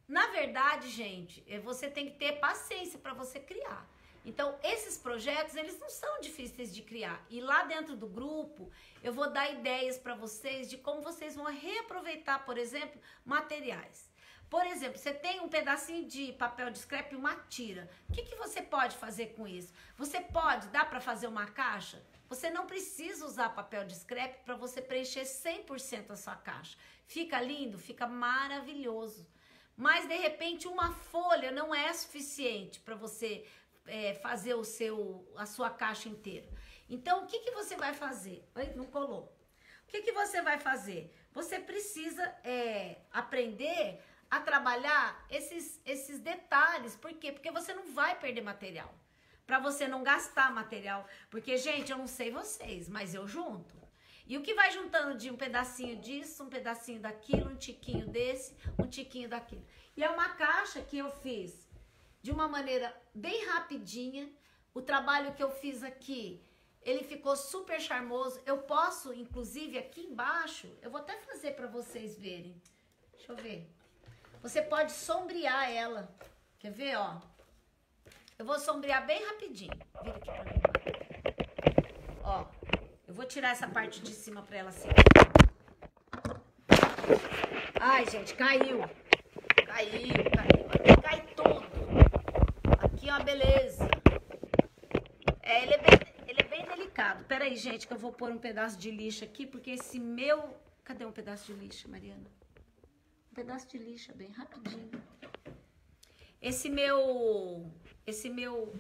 S1: Na verdade, gente, é, você tem que ter paciência para você criar. Então, esses projetos, eles não são difíceis de criar. E lá dentro do grupo, eu vou dar ideias para vocês de como vocês vão reaproveitar, por exemplo, materiais. Por exemplo, você tem um pedacinho de papel de scrap e uma tira. O que, que você pode fazer com isso? Você pode, dá para fazer uma caixa? Você não precisa usar papel de scrap para você preencher 100% a sua caixa. Fica lindo, fica maravilhoso. Mas de repente uma folha não é suficiente para você é, fazer o seu, a sua caixa inteira. Então o que, que você vai fazer? Ai, não colou. O que, que você vai fazer? Você precisa é, aprender a trabalhar esses, esses detalhes. Por quê? Porque você não vai perder material. Para você não gastar material. Porque, gente, eu não sei vocês, mas eu junto. E o que vai juntando de um pedacinho disso, um pedacinho daquilo, um tiquinho desse, um tiquinho daquilo. E é uma caixa que eu fiz de uma maneira bem rapidinha. O trabalho que eu fiz aqui, ele ficou super charmoso. Eu posso, inclusive, aqui embaixo, eu vou até fazer para vocês verem. Deixa eu ver. Você pode sombrear ela. Quer ver, ó? Eu vou sombrear bem rapidinho. Vira aqui pra mim. Ó, eu vou tirar essa parte de cima pra ela secar. Ai, gente, caiu. Caiu, caiu. Cai tudo. Aqui, ó, beleza. É, ele é bem, ele é bem delicado. Pera aí, gente, que eu vou pôr um pedaço de lixo aqui, porque esse meu... Cadê um pedaço de lixo, Mariana? pedaço de lixa bem rapidinho. Esse meu, esse meu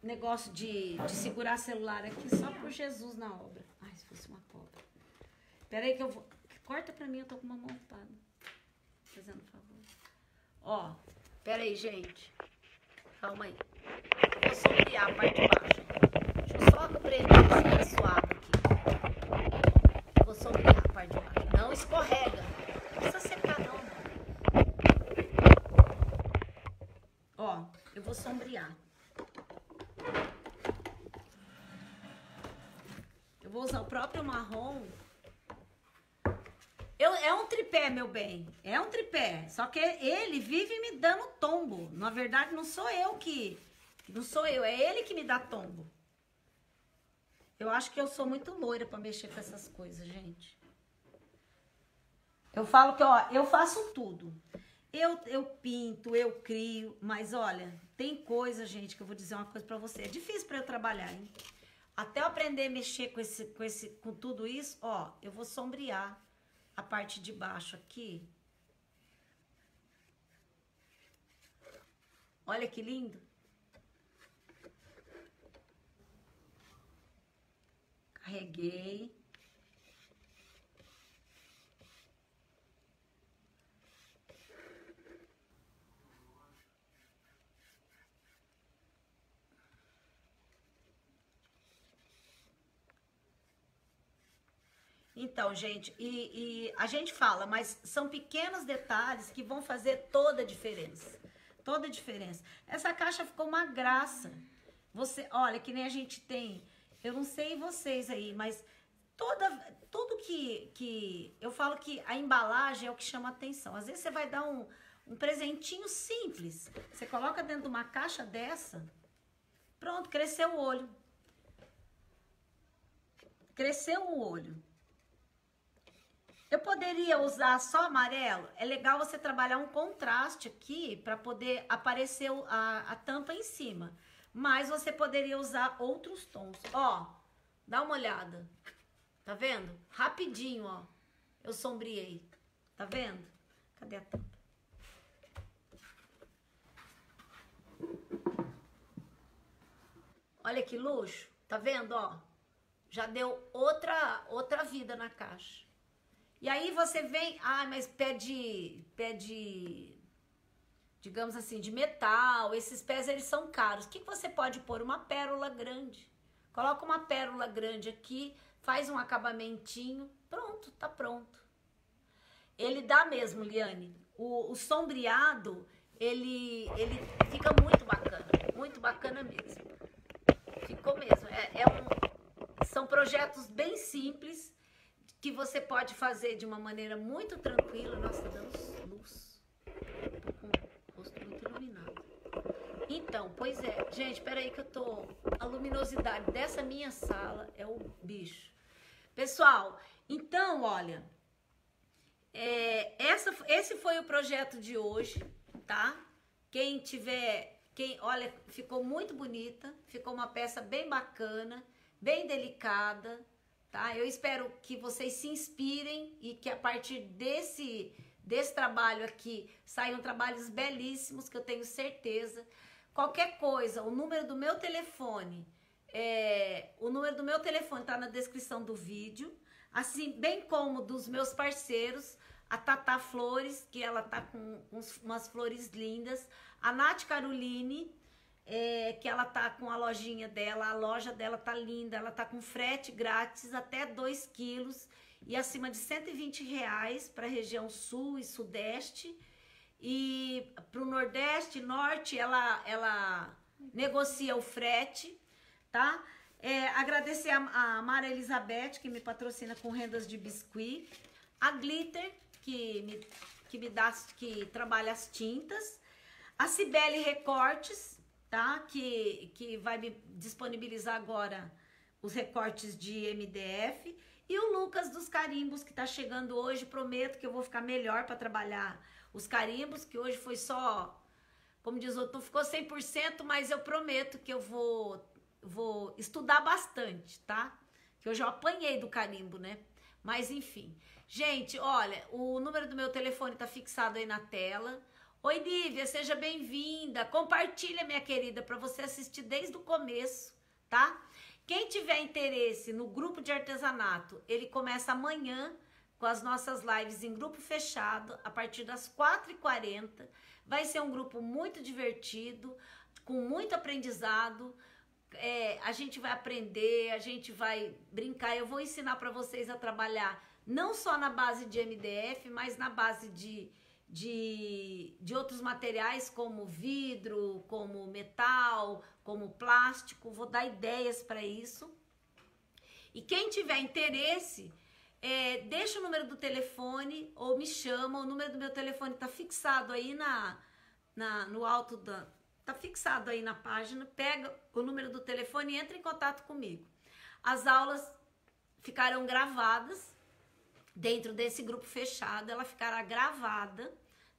S1: negócio de, de segurar celular aqui só por Jesus na obra. Ai, se fosse uma cobra. Pera aí que eu vou... Corta pra mim, eu tô com uma mão ocupada. Fazendo favor. Ó, pera aí, gente. Calma aí. Vou sombrear a parte de baixo. Deixa eu só prender esse suado aqui. Vou sombrear a parte de baixo. Não escorrega. Não precisa secar não. Ó, eu vou sombrear. Eu vou usar o próprio marrom eu, é um tripé, meu bem. É um tripé. Só que ele vive me dando tombo. Na verdade, não sou eu que. Não sou eu, é ele que me dá tombo. Eu acho que eu sou muito loira para mexer com essas coisas, gente. Eu falo que, ó, eu faço tudo. Eu, eu pinto, eu crio, mas olha, tem coisa, gente, que eu vou dizer uma coisa para você. É difícil para eu trabalhar, hein? Até eu aprender a mexer com esse, com esse, com tudo isso, ó, eu vou sombrear a parte de baixo aqui. Olha que lindo. Carreguei. Então, gente, e, e, a gente fala, mas são pequenos detalhes que vão fazer toda a diferença. Toda a diferença. Essa caixa ficou uma graça. Você, olha, que nem a gente tem. Eu não sei vocês aí, mas toda, tudo que, que eu falo que a embalagem é o que chama atenção. Às vezes você vai dar um, um presentinho simples. Você coloca dentro de uma caixa dessa, pronto, cresceu o olho. Cresceu o olho. Eu poderia usar só amarelo? É legal você trabalhar um contraste aqui para poder aparecer a, a tampa em cima. Mas você poderia usar outros tons. Ó, dá uma olhada. Tá vendo? Rapidinho, ó. Eu sombreei. Tá vendo? Cadê a tampa? Olha que luxo. Tá vendo, ó? Já deu outra outra vida na caixa. E aí você vem, ah, mas pede, pede, digamos assim, de metal, esses pés eles são caros. O que, que você pode pôr? Uma pérola grande. Coloca uma pérola grande aqui, faz um acabamentinho, pronto, tá pronto. Ele dá mesmo, Liane. O, o sombreado, ele, ele fica muito bacana, muito bacana mesmo. Ficou mesmo. É, é um, são projetos bem simples que você pode fazer de uma maneira muito tranquila. Nossa, tá dando luz. Tô com o rosto muito iluminado. Então, pois é. Gente, peraí que eu tô... A luminosidade dessa minha sala é o bicho. Pessoal, então, olha... É, essa, esse foi o projeto de hoje, tá? Quem tiver... Quem, olha, ficou muito bonita. Ficou uma peça bem bacana, bem delicada, tá? Eu espero que vocês se inspirem e que a partir desse desse trabalho aqui saiam trabalhos belíssimos que eu tenho certeza. Qualquer coisa, o número do meu telefone, é, o número do meu telefone está na descrição do vídeo, assim bem como dos meus parceiros, a Tata Flores, que ela tá com uns, umas flores lindas, a Nath Caroline, é, que ela tá com a lojinha dela, a loja dela tá linda, ela tá com frete grátis até 2 quilos e acima de 120 reais para a região sul e sudeste. E para o nordeste e norte ela, ela negocia o frete, tá? É, agradecer a, a Mara Elizabeth, que me patrocina com rendas de biscuit. A Glitter, que me, que me dá, que trabalha as tintas. A Cibele Recortes, tá? Que, que vai me disponibilizar agora os recortes de MDF. E o Lucas dos carimbos, que tá chegando hoje. Prometo que eu vou ficar melhor para trabalhar os carimbos, que hoje foi só, como diz o outro, ficou 100%, mas eu prometo que eu vou, vou estudar bastante, tá? Que hoje eu apanhei do carimbo, né? Mas enfim. Gente, olha, o número do meu telefone tá fixado aí na tela. Oi, Lívia, seja bem-vinda. Compartilha, minha querida, para você assistir desde o começo, tá? Quem tiver interesse no grupo de artesanato, ele começa amanhã, com as nossas lives em grupo fechado a partir das 4h40. Vai ser um grupo muito divertido, com muito aprendizado. É, a gente vai aprender, a gente vai brincar. Eu vou ensinar para vocês a trabalhar não só na base de MDF, mas na base de, de, de outros materiais como vidro, como metal, como plástico. Vou dar ideias para isso. E quem tiver interesse, é, deixa o número do telefone ou me chama. O número do meu telefone tá fixado aí na, na no alto da. Tá fixado aí na página. Pega o número do telefone e entra em contato comigo. As aulas ficarão gravadas dentro desse grupo fechado. Ela ficará gravada,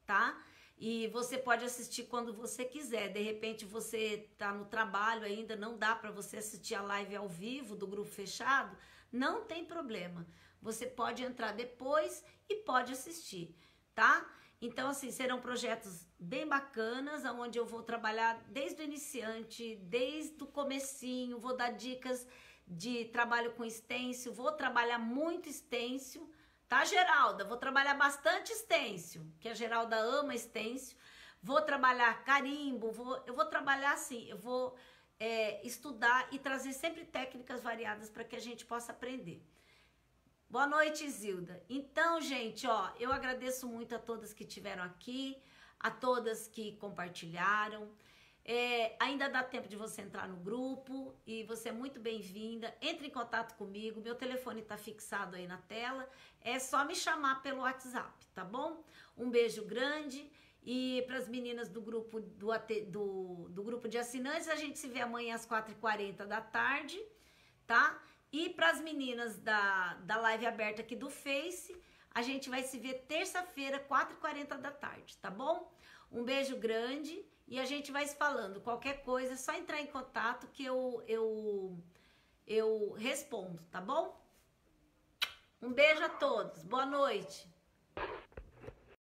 S1: tá? E você pode assistir quando você quiser. De repente você tá no trabalho ainda, não dá para você assistir a live ao vivo do grupo fechado, não tem problema. Você pode entrar depois e pode assistir, tá? Então, assim, serão projetos bem bacanas, onde eu vou trabalhar desde o iniciante, desde o comecinho, vou dar dicas de trabalho com estêncil, vou trabalhar muito estêncil, tá, Geralda? Vou trabalhar bastante estêncil, que a Geralda ama estêncil. Vou trabalhar carimbo, vou, eu vou trabalhar assim, eu vou é, estudar e trazer sempre técnicas variadas para que a gente possa aprender. Boa noite, Zilda. Então, gente, ó, eu agradeço muito a todas que estiveram aqui, a todas que compartilharam. É, ainda dá tempo de você entrar no grupo e você é muito bem-vinda. Entre em contato comigo, meu telefone está fixado aí na tela. É só me chamar pelo WhatsApp, tá bom? Um beijo grande e para as meninas do grupo do, do, do grupo de assinantes, a gente se vê amanhã às 4h40 da tarde, tá? E para as meninas da, da live aberta aqui do Face, a gente vai se ver terça-feira, 4h40 da tarde, tá bom? Um beijo grande e a gente vai falando. Qualquer coisa, é só entrar em contato que eu, eu, eu respondo, tá bom? Um beijo a todos. Boa noite.